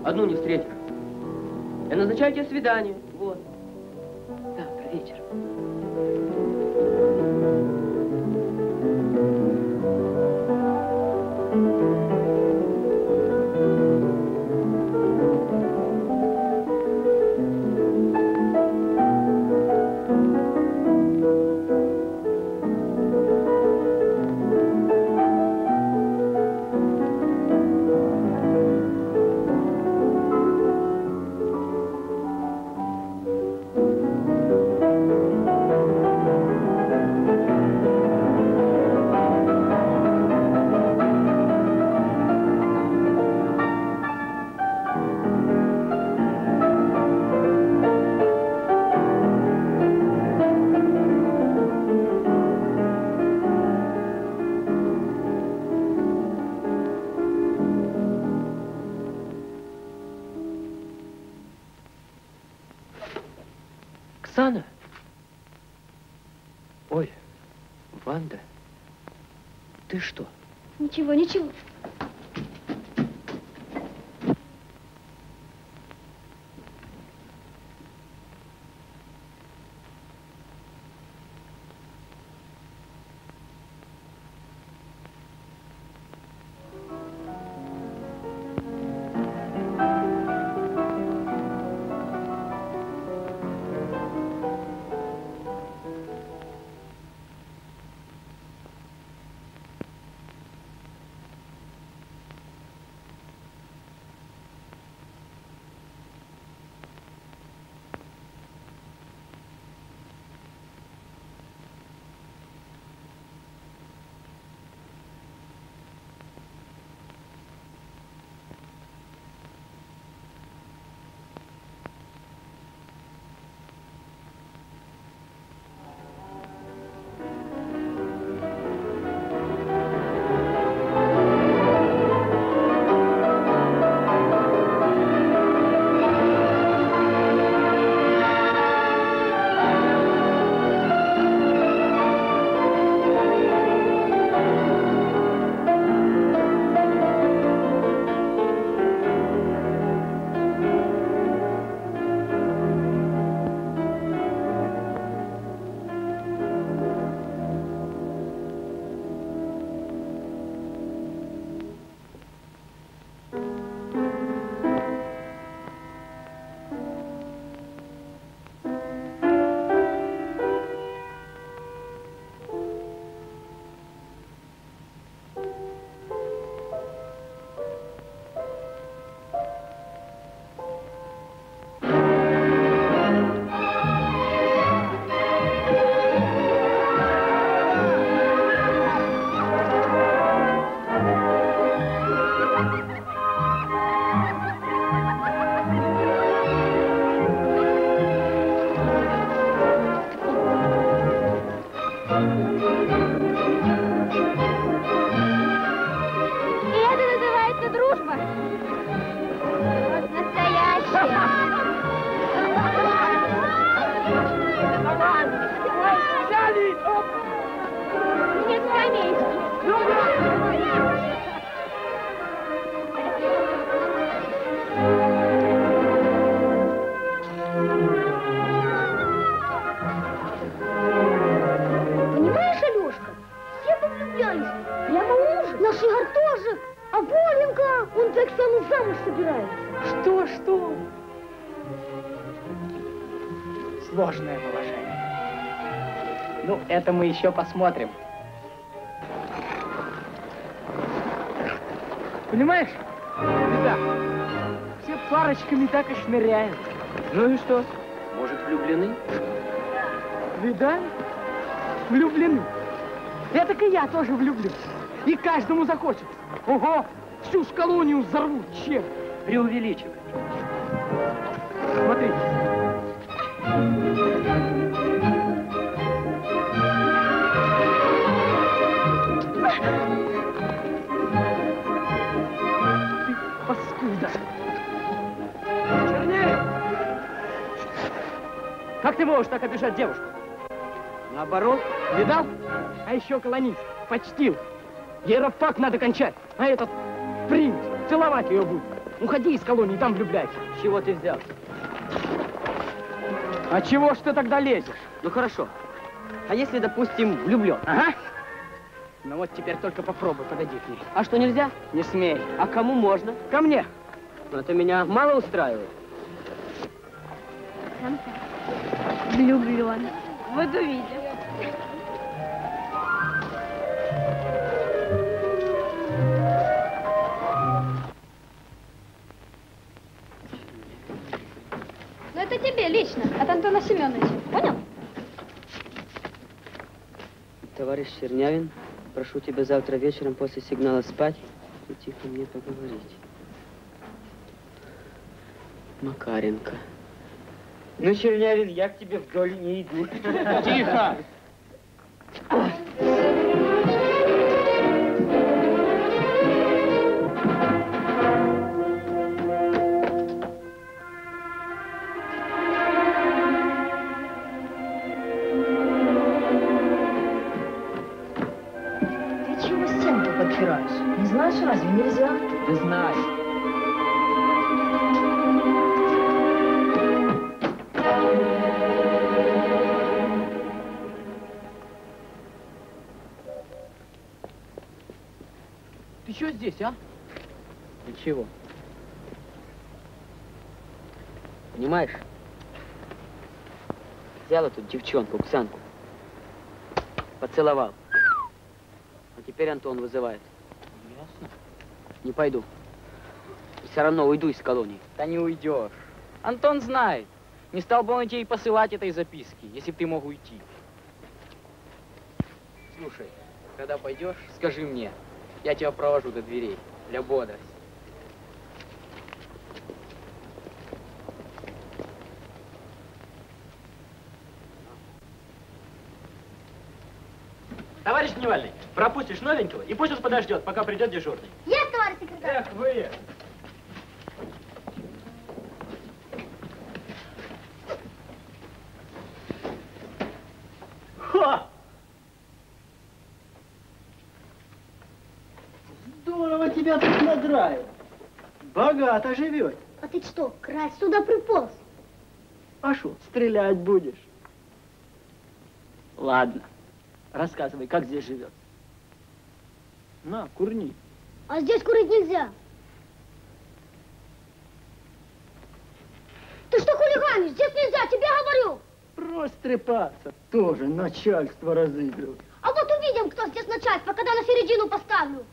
Одну не встретишь. Я назначаю тебе свидание. Это мы еще посмотрим. Понимаешь, ребят, все парочками так и шныряют. Ну и что? Может, влюблены? Видали? Влюблены. Это и я тоже влюблюсь. И каждому захочется. Ого, всю ж колонию взорвут, чем? Преувеличивай. Как ты можешь так обижать девушку? Наоборот, видал? А еще колонист, почтил. Ей рабфак надо кончать, а этот принц целовать ее будет. Уходи из колонии, там влюбляйся. Чего ты взял? А чего ж ты тогда лезешь? Ну хорошо. А если, допустим, влюблен? Ага. Ну вот теперь только попробуй, подойди к ней. А что, нельзя? Не смей. А кому можно? Ко мне. Ну, это меня мало устраивает. Влюблен. Вот увидим. Ну это тебе лично, от Антона Семеновича. Понял? Товарищ Чернявин, прошу тебя завтра вечером после сигнала спать и тихо мне поговорить. Макаренко. Ну, Чернявин, я к тебе вдоль не иду. Тихо! Взял эту девчонку, Ксанку. Поцеловал. А теперь Антон вызывает. Ясно. Не пойду. Все равно уйду из колонии. Да не уйдешь. Антон знает. Не стал бы он тебе и посылать этой записки, если бы ты мог уйти. Слушай, когда пойдешь, скажи мне. Я тебя провожу до дверей. Для бодрости. Товарищ Дневальный, пропустишь новенького, и пусть он подождет, пока придет дежурный. Есть, товарищ секретарь? Эх, вы! Ха! Здорово тебя тут надраил. Богато живет. А ты что, красть сюда приполз? А что, стрелять будешь? Ладно. Рассказывай, как здесь живет. На, курни. А здесь курить нельзя. Ты что хулиганишь? Здесь нельзя, тебе говорю. Просто трепаться. Тоже начальство разыгрывать. А вот увидим, кто здесь начальство, когда на середину поставлю.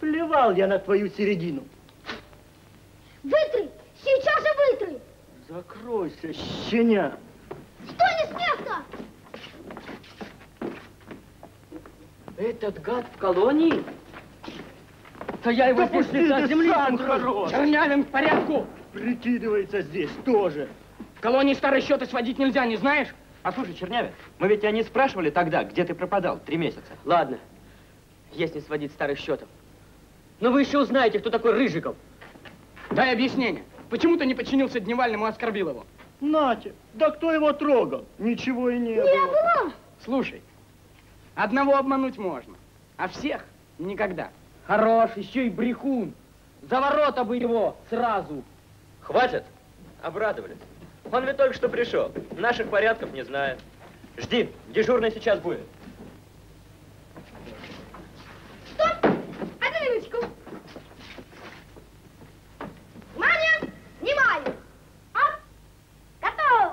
Плевал я на твою середину. Вытри! Сейчас же вытри! Закройся, щеня. Стой не с места! Этот гад в колонии? Да я его Да здесь пусти лица земли хорош. Чернявин, в порядку! Прикидывается здесь тоже. В колонии старые счеты сводить нельзя, не знаешь? А слушай, Чернявин, мы ведь тебя не спрашивали тогда, где ты пропадал три месяца. Ладно, если сводить старых счетов. Но вы еще узнаете, кто такой Рыжиков. Дай объяснение. Почему ты не подчинился Дневальному и оскорбил его? Нате, да кто его трогал? Ничего и не, Не было. было! Слушай, одного обмануть можно, а всех никогда. Хорош, еще и брехун. За ворота бы его сразу. Хватит? Обрадовались. Он ведь только что пришел. Наших порядков не знает. Жди, дежурный сейчас будет. Одну минуточку. Внимание! Внимание! А?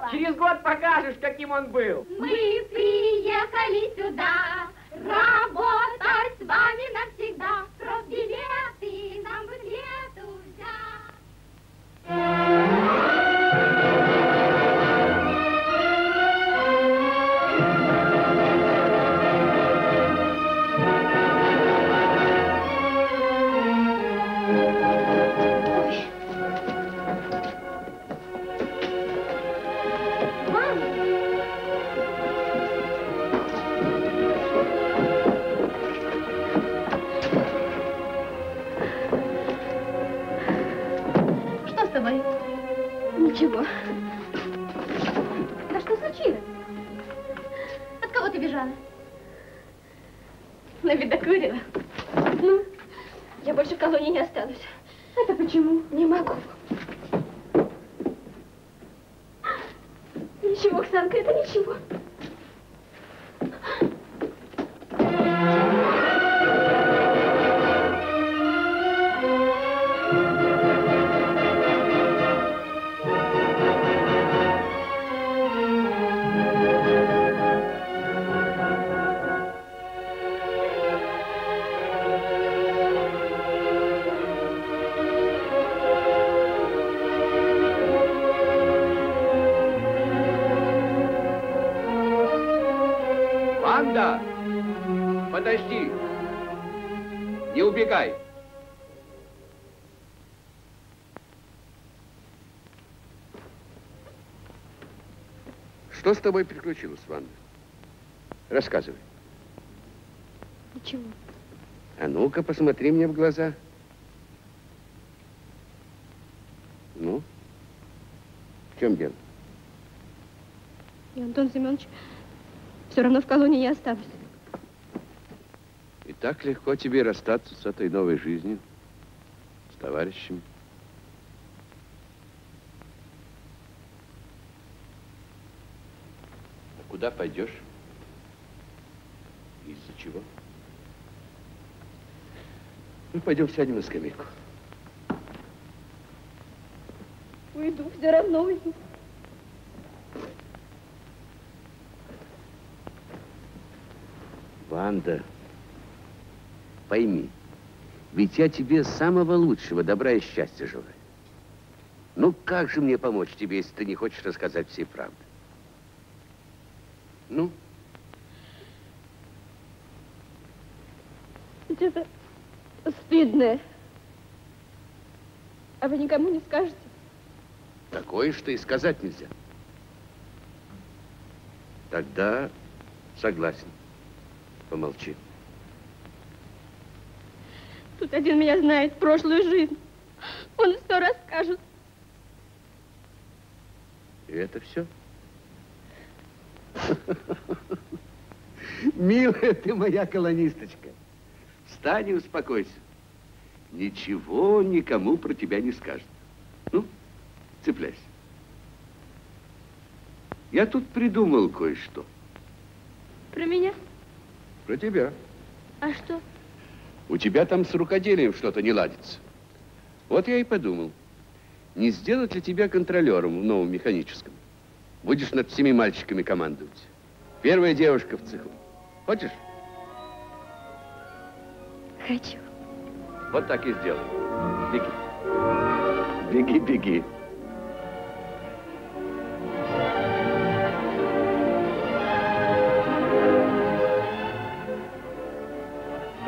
Готово! Через год покажешь, каким он был. Мы приехали сюда работать с вами навсегда. Кровь билеты нам бы нету взять. Колонии не останусь. Это почему? Не могу. Ничего, Оксанка, это ничего. Ванда! Подожди! Не убегай! Что с тобой приключилось, Ванда? Рассказывай. Ничего. А ну-ка, посмотри мне в глаза. Ну? В чем дело? И Антон Семенович все равно в колонии не останусь. И так легко тебе расстаться с этой новой жизнью, с товарищами. А куда пойдешь? Из-за чего? Ну, пойдем сядем на скамейку. Уйду, все равно уйду. Ванда, пойми, ведь я тебе самого лучшего добра и счастья желаю. Ну, как же мне помочь тебе, если ты не хочешь рассказать всей правды? Ну? Ведь это стыдное. А вы никому не скажете? Такое, что и сказать нельзя. Тогда согласен. Помолчи. Тут один меня знает прошлую жизнь. Он все расскажет. И это все? Милая ты моя колонисточка, встань и успокойся. Ничего никому про тебя не скажет. Ну, цепляйся. Я тут придумал кое-что. Про меня? Про тебя. А что? У тебя там с рукоделием что-то не ладится. Вот я и подумал, не сделать ли тебя контролером в новом механическом? Будешь над всеми мальчиками командовать. Первая девушка в цеху. Хочешь? Хочу. Вот так и сделай. Беги. Беги, беги.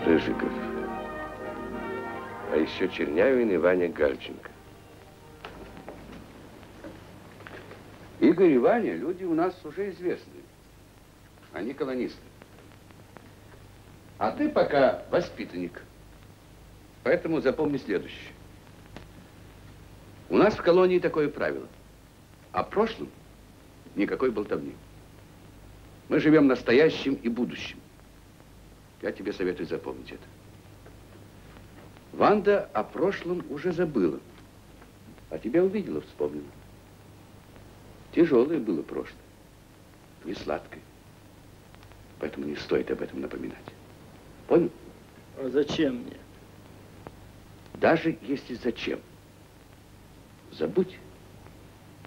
Рыжиков. А еще Чернявин и Ваня Гальченко. Игорь и Ваня люди у нас уже известные. Они колонисты. А ты пока воспитанник. Поэтому запомни следующее. У нас в колонии такое правило. О прошлом никакой болтовни. Мы живем настоящим и будущим. Я тебе советую запомнить это. Ванда о прошлом уже забыла. А тебя увидела, вспомнила. Тяжелое было прошлое. Не сладкое. Поэтому не стоит об этом напоминать. Понял? А зачем мне? Даже если зачем. Забудь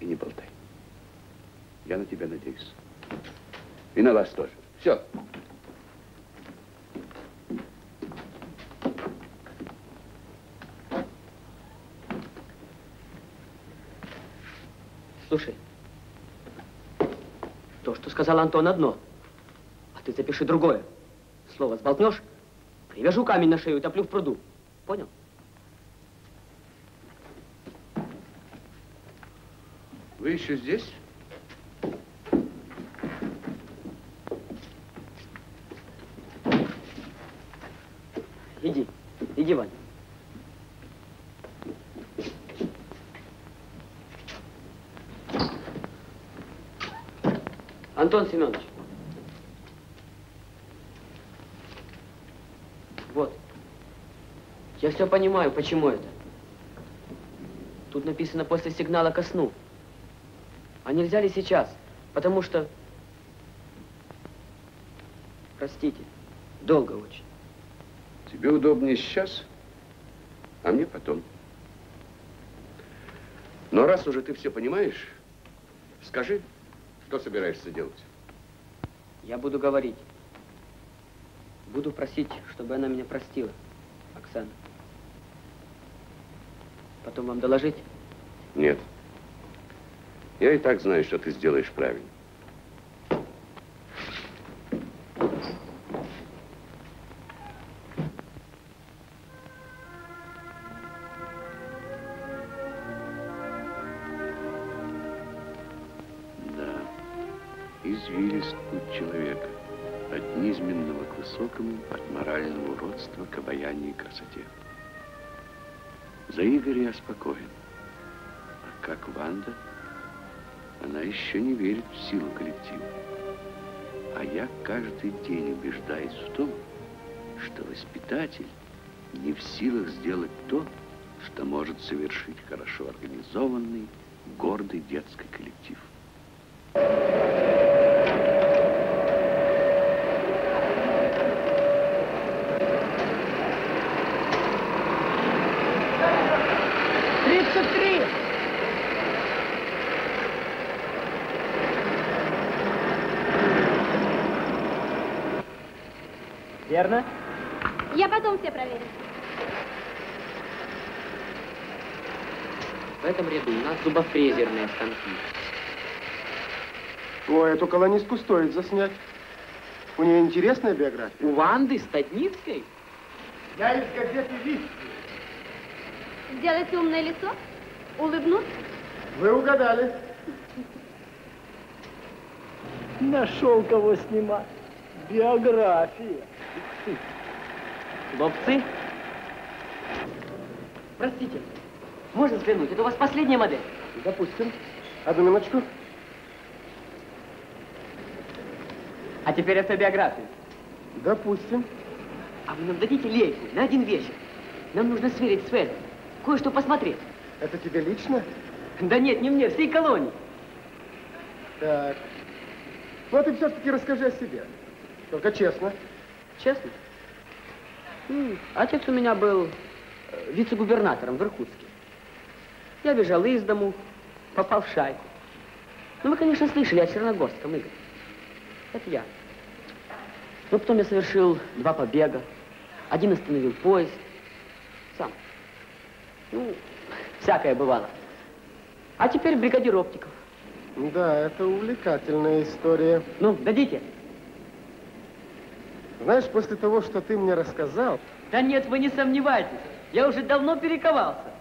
и не болтай. Я на тебя надеюсь. И на вас тоже. Все. Слушай, то, что сказал Антон, одно. А ты запиши другое. Слово сболтнешь, привяжу камень на шею и топлю в пруду. Понял? Вы еще здесь? Иди, иди, Ваня. Антон Семенович. Вот. Я все понимаю, почему это. Тут написано после сигнала ко сну. А нельзя ли сейчас? Потому что... Простите, долго очень. Тебе удобнее сейчас, а мне потом. Но раз уже ты все понимаешь, скажи, что собираешься делать? Я буду говорить. Буду просить, чтобы она меня простила, Оксана. Потом вам доложить? Нет. Я и так знаю, что ты сделаешь правильно. Еще не верит в силу коллектива. А я каждый день убеждаюсь в том, что воспитатель не в силах сделать то, что может совершить хорошо организованный, гордый детский коллектив. Тридцать три! Верно? Я потом все проверю. В этом ряду у нас зубофрезерные станки. Ой, эту колонистку стоит заснять. У нее интересная биография. У Ванды Стадницкой? Я из газеты «Виски». Сделать умное лицо? Улыбнуться? Вы угадали. Нашел кого снимать. Биография. Хлопцы? Простите, можно взглянуть? Это у вас последняя модель? Допустим. Одну минуточку. А теперь автобиография. Допустим. А вы нам дадите лейку на один вечер? Нам нужно сверить с. Кое-что посмотреть. Это тебе лично? Да нет, не мне, всей колонии. Так. Ну, а ты все-таки расскажи о себе. Только честно. Честно? Отец у меня был э, вице-губернатором в Иркутске. Я бежал из дому, попал в шайку. Ну, вы, конечно, слышали о Черногорском, Игорь. Это я. Ну, потом я совершил два побега. Один остановил поезд. Сам. Ну, всякое бывало. А теперь бригадир оптиков. Да, это увлекательная история. Ну, дадите. Знаешь, после того, что ты мне рассказал, Да нет, вы не сомневайтесь. Я уже давно перековался.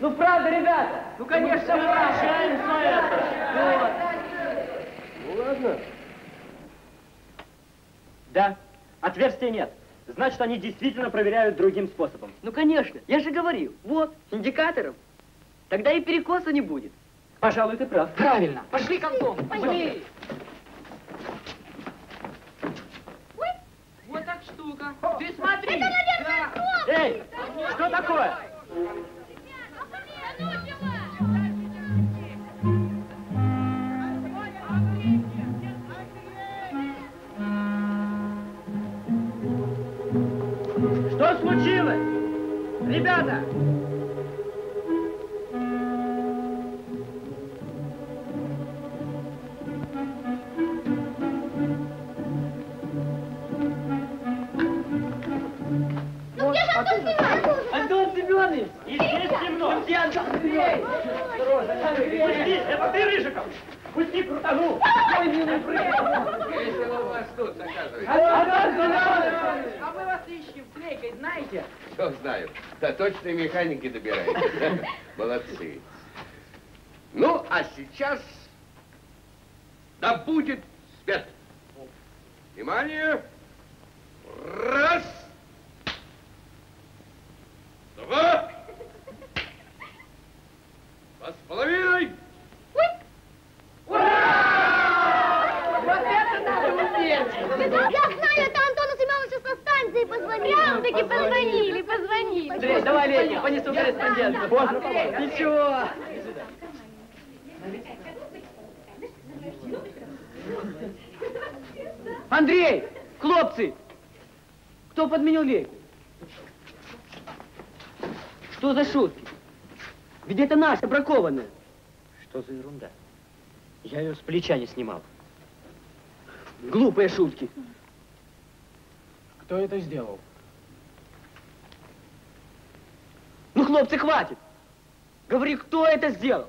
Ну, правда, ребята? Ну, конечно, правда. Вот. ну ладно. Да, отверстия нет. Значит, они действительно проверяют другим способом. Ну, конечно, я же говорил. Вот, индикатором. Тогда и перекоса не будет. Пожалуй, ты прав. Правильно. Пошли к Антону. Пошли. Вот так штука. Ты смотри. Это, наверное, кнопки. Эй, что такое? Что случилось? Ребята! Антон Семенович? И здесь темно. Где Антон Семенович? Пусти, это ты, Рыжиков! Пусти, крутану! Ой, милый Весело у вас тут, оказывается. А мы вас ищем с Лейкой, знаете? Что знаю. До точной механики добираетесь. Молодцы. Ну, а сейчас да будет свет. Внимание. Раз. Два. Два с половиной. Вот это надо уметь! Я знаю, это Антону Семеновичу со станции позвонили. Прям-таки позвонили, позвонили. Андрей, давай, Лейка, понесу эту корреспондентку. Поздно, Ничего. Андрей! Хлопцы! Кто подменил лейку? Что за шутки? Ведь это наша, бракованная. Что за ерунда? Я ее с плеча не снимал. Глупые шутки. Кто это сделал? Ну, хлопцы, хватит. Говори, кто это сделал?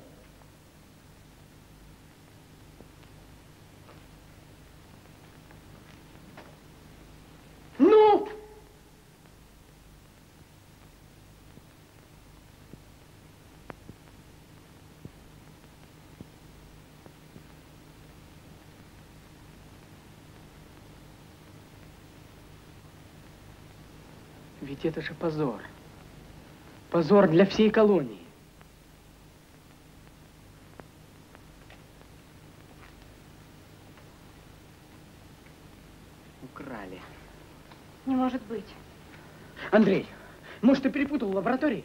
Ну! Ведь это же позор. Позор для всей колонии. Украли. Не может быть. Андрей, может, ты перепутал лаборатории?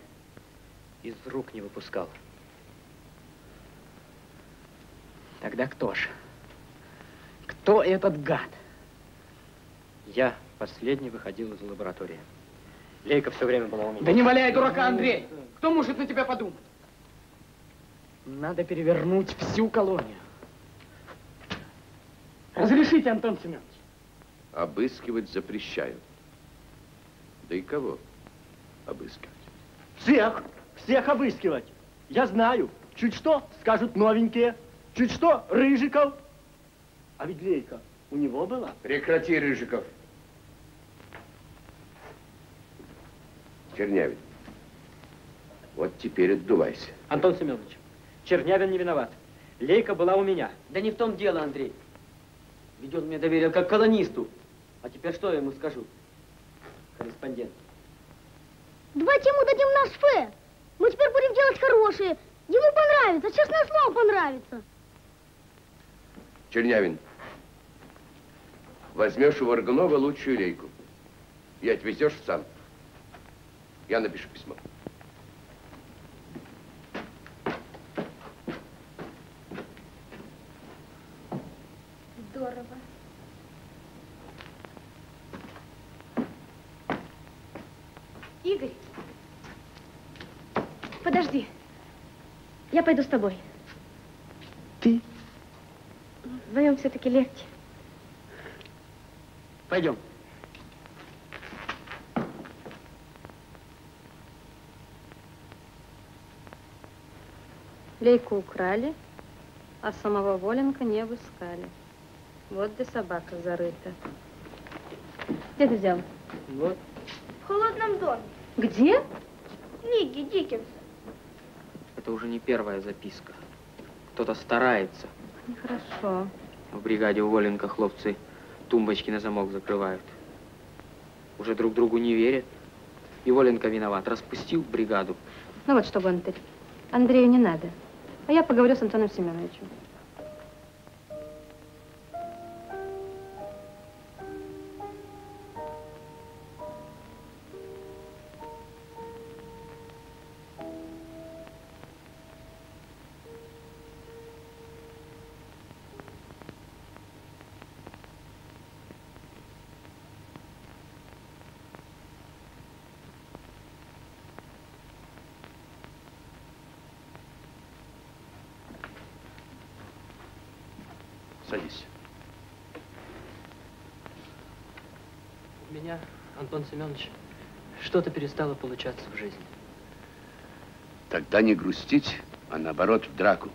Из рук не выпускал. Тогда кто ж? Кто этот гад? Я последний выходил из лаборатории. Лейка все время была у меня. Да не валяй дурака, Андрей! Кто может на тебя подумать? Надо перевернуть всю колонию. Разрешите, Антон Семенович. Обыскивать запрещаю. Да и кого обыскивать? Всех, всех обыскивать. Я знаю. Чуть что, скажут новенькие. Чуть что, Рыжиков. А ведь Лейка у него была. Прекрати, Рыжиков. Чернявин. Вот теперь отдувайся. Антон Семенович, Чернявин не виноват. Лейка была у меня. Да не в том дело, Андрей. Ведь он мне доверил как колонисту. А теперь что я ему скажу? Корреспондент. Давайте ему дадим наш фе. Мы теперь будем делать хорошие. Ему понравится, честное слово, понравится. Чернявин, возьмешь у Варганова лучшую лейку и отвезешь сам. Я напишу письмо. Здорово. Игорь, подожди. Я пойду с тобой. Ты? Вдвоем все-таки легче. Пойдем. Лейку украли, а самого Воленка не обыскали. Вот где собака зарыта. Где ты взял? Вот. В холодном доме. Где? Книги Диккенса. Это уже не первая записка. Кто-то старается. Нехорошо. В бригаде у Воленка хлопцы тумбочки на замок закрывают. Уже друг другу не верят. И Воленка виноват. Распустил бригаду. Ну вот что, Гонтарь, Андрею не надо. А я поговорю с Антоном Семеновичем. Антон Семенович, что-то перестало получаться в жизни. Тогда не грустить, а наоборот в драку,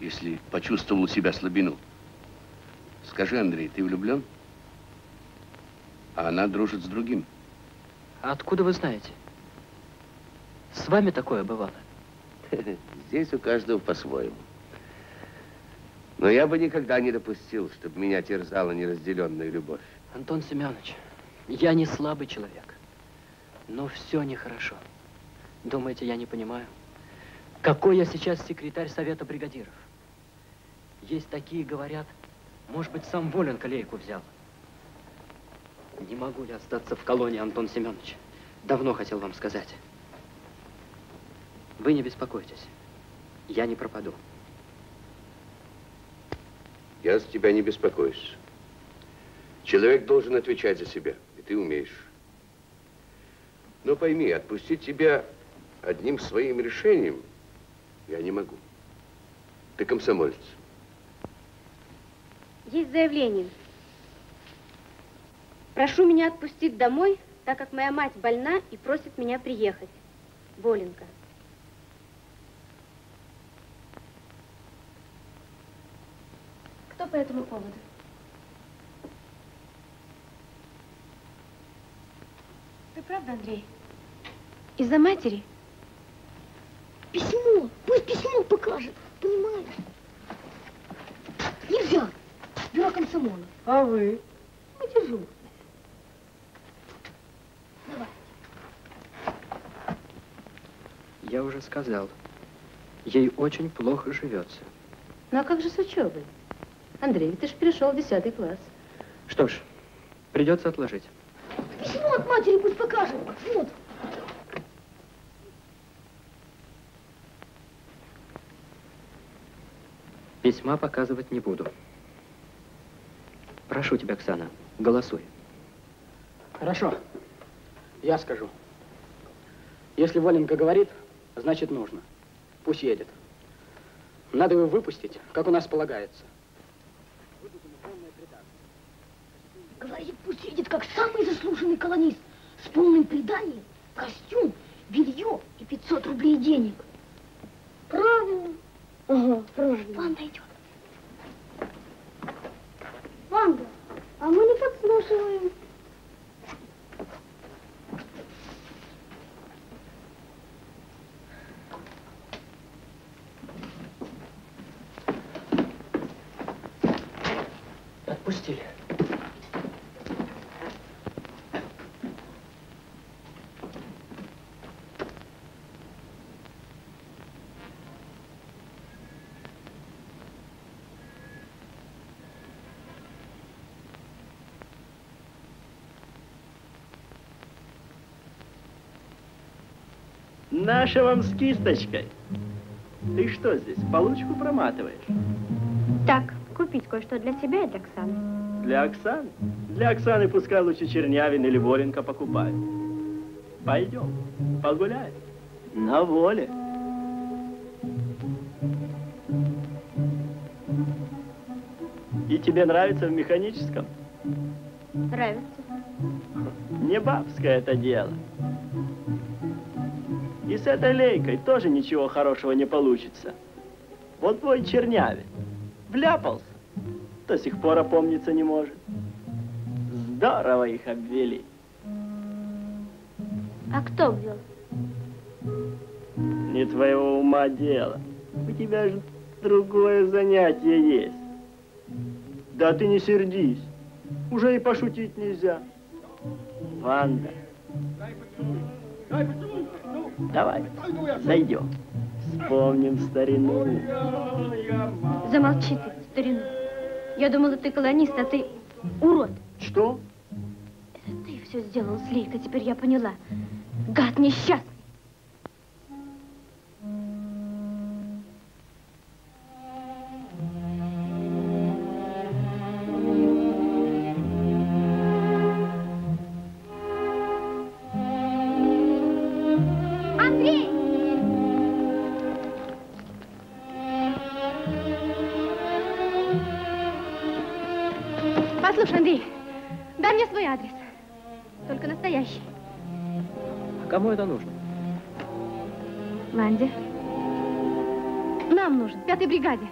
если почувствовал у себя слабину. Скажи, Андрей, ты влюблен? А она дружит с другим. А откуда вы знаете? С вами такое бывало? Здесь у каждого по-своему. Но я бы никогда не допустил, чтобы меня терзала неразделенная любовь. Антон Семенович, я не слабый человек, но все нехорошо. Думаете, я не понимаю? Какой я сейчас секретарь Совета бригадиров? Есть такие, говорят, может быть, сам Воленко лейку взял. Не могу я остаться в колонии, Антон Семенович. Давно хотел вам сказать. Вы не беспокойтесь. Я не пропаду. Я за тебя не беспокоюсь. Человек должен отвечать за себя, и ты умеешь. Но пойми, отпустить тебя одним своим решением я не могу. Ты комсомолец. Есть заявление. Прошу меня отпустить домой, так как моя мать больна и просит меня приехать. Боленко. Кто по этому поводу? Правда, Андрей? Из-за матери? Письмо, пусть письмо покажет, понимаешь? Нельзя, бюро комсомола. А вы? Мы дежурные. Давай. Я уже сказал. Ей очень плохо живется. Ну а как же с учебой? Андрей, ты же перешел в 10 класс. Что ж, придется отложить. Письмо от матери пусть покажет. Вот. Письма показывать не буду. Прошу тебя, Оксана, голосуй. Хорошо. Я скажу. Если Воленко говорит, значит нужно. Пусть едет. Надо его выпустить, как у нас полагается. Говорит, пусть едет как самый заслуженный колонист. С полным преданием, костюм, белье и 500 рублей денег. Правильно. Ага, правильно. Ванда идет. Ванда, а мы не подслушиваем. Отпустили. Наша вам с кисточкой. Ты что здесь, получку проматываешь? Так, купить кое-что для тебя и для Оксаны. Для Оксаны? Для Оксаны пускай лучше Чернявин или Воленко покупает. Пойдем, погуляем. На воле. И тебе нравится в механическом? Нравится. Не бабское это дело. И с этой лейкой тоже ничего хорошего не получится. Вот твой чернявин вляпался, до сих пор опомниться не может. Здорово их обвели. А кто ввел? Не твоего ума дело. У тебя же другое занятие есть. Да ты не сердись. Уже и пошутить нельзя. Ванда. Давай, зайдем. Вспомним старину. Замолчи ты, старину. Я думала, ты колонист, а ты урод. Что? Это ты все сделал с Лейкой, теперь я поняла. Гад несчастный. Пятой бригаде.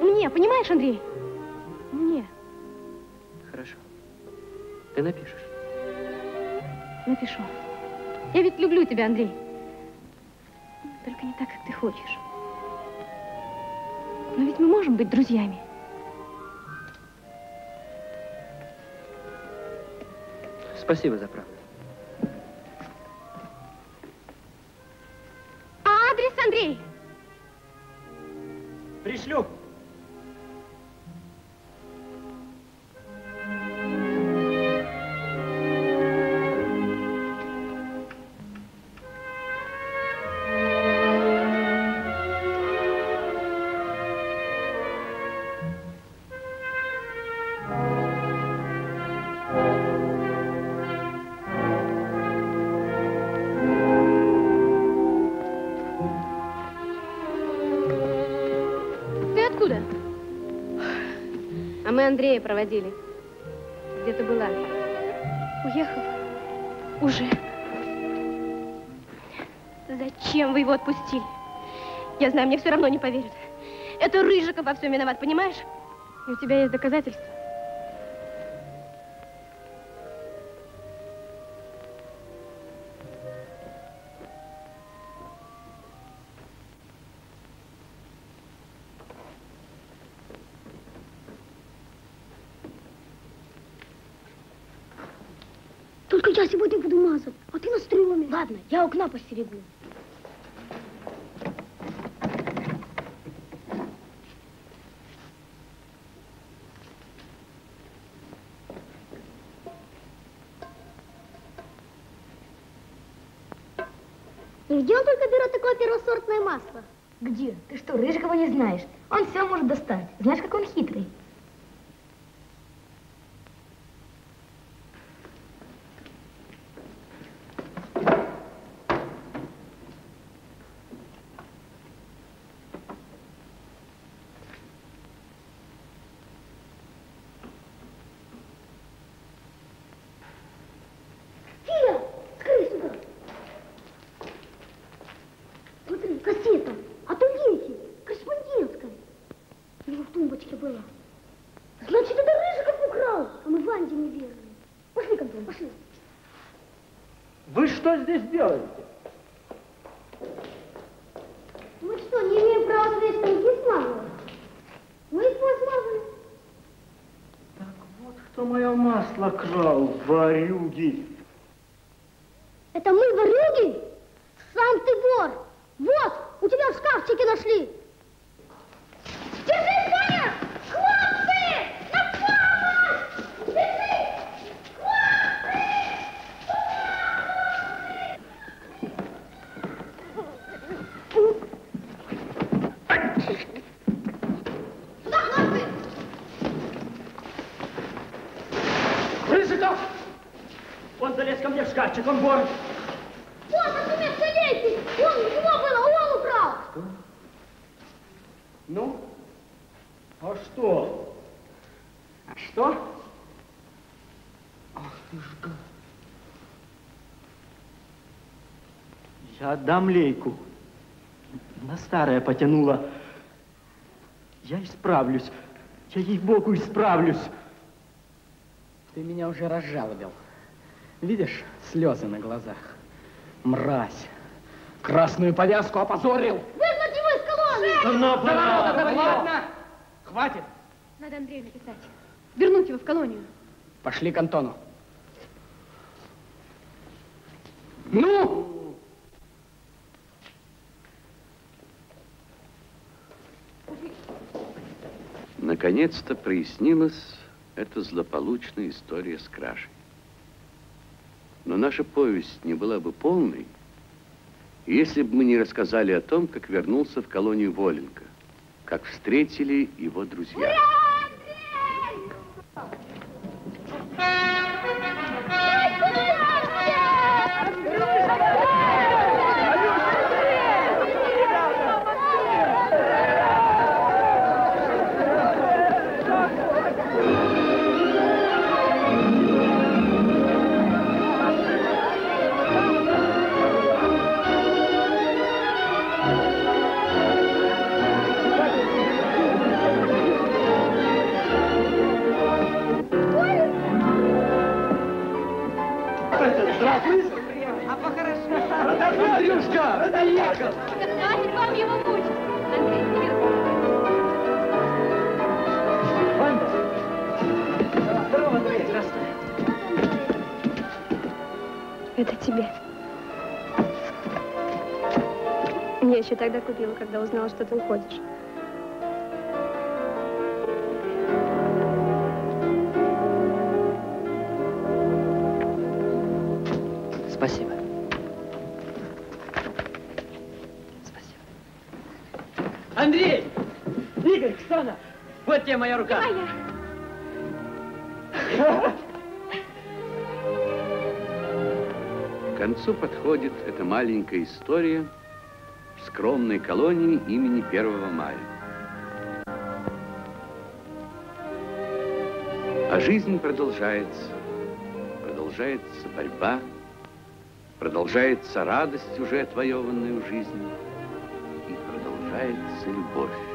Мне, понимаешь, Андрей? Мне. Хорошо. Ты напишешь. Напишу. Я ведь люблю тебя, Андрей. Только не так, как ты хочешь. Но ведь мы можем быть друзьями. Спасибо за правду. Андрея проводили. Где ты была? Уехал? Уже. Зачем вы его отпустили? Я знаю, мне все равно не поверят. Это Рыжиков во всем виноват, понимаешь? И у тебя есть доказательства. Я сегодня буду мазать, а ты на стреме. Ладно, я окна постерегу. И где он только берет такое первосортное масло? Где? Ты что, Рыжикова не знаешь? Он все может достать. Знаешь, как он хитрый. Филя, скорее сюда. Смотри, кассета. От Ульехи. Корреспондентская. У него в тумбочке была. Значит, это Рыжиков украл. А мы Ванде не верили. Пошли, Контон, пошли. Вы что здесь делаете? Мы что, не имеем права свои станки смазывать? Мы их смазывали. Кто мое масло крал, варюги? Это мы, ворюги? Сам ты вор. Вот, у тебя в шкафчике нашли. Держи, Соня! Хлопцы! На помощь! Держи! Сюда, хлопцы! Рыжиков! Он залез ко мне в шкафчик, он вор. Вот, это место лейки! Он, у него было, он украл! Ну? А что? А что? Ах ты ж гад. Я отдам лейку. На старое потянула. Я исправлюсь. Я ей-богу исправлюсь. Ты меня уже разжалобил. Видишь, слезы на глазах. Мразь. Красную повязку опозорил. Выгнать его из колонии! Да на, За народа пора. говорил. Ладно, хватит. Надо Андрею написать. Вернуть его в колонию. Пошли к Антону. Ну! Наконец-то прояснилась эта злополучная история с кражей. Но наша повесть не была бы полной, если бы мы не рассказали о том, как вернулся в колонию Воленко, как встретили его друзья. Здравствуй. Когда узнала, что ты уходишь. Спасибо. Андрей! Игорь, Ксана! Вот тебе моя рука. К концу подходит эта маленькая история скромной колонии имени 1 мая. А жизнь продолжается. Продолжается борьба, продолжается радость, уже отвоеванная в жизни, и продолжается любовь.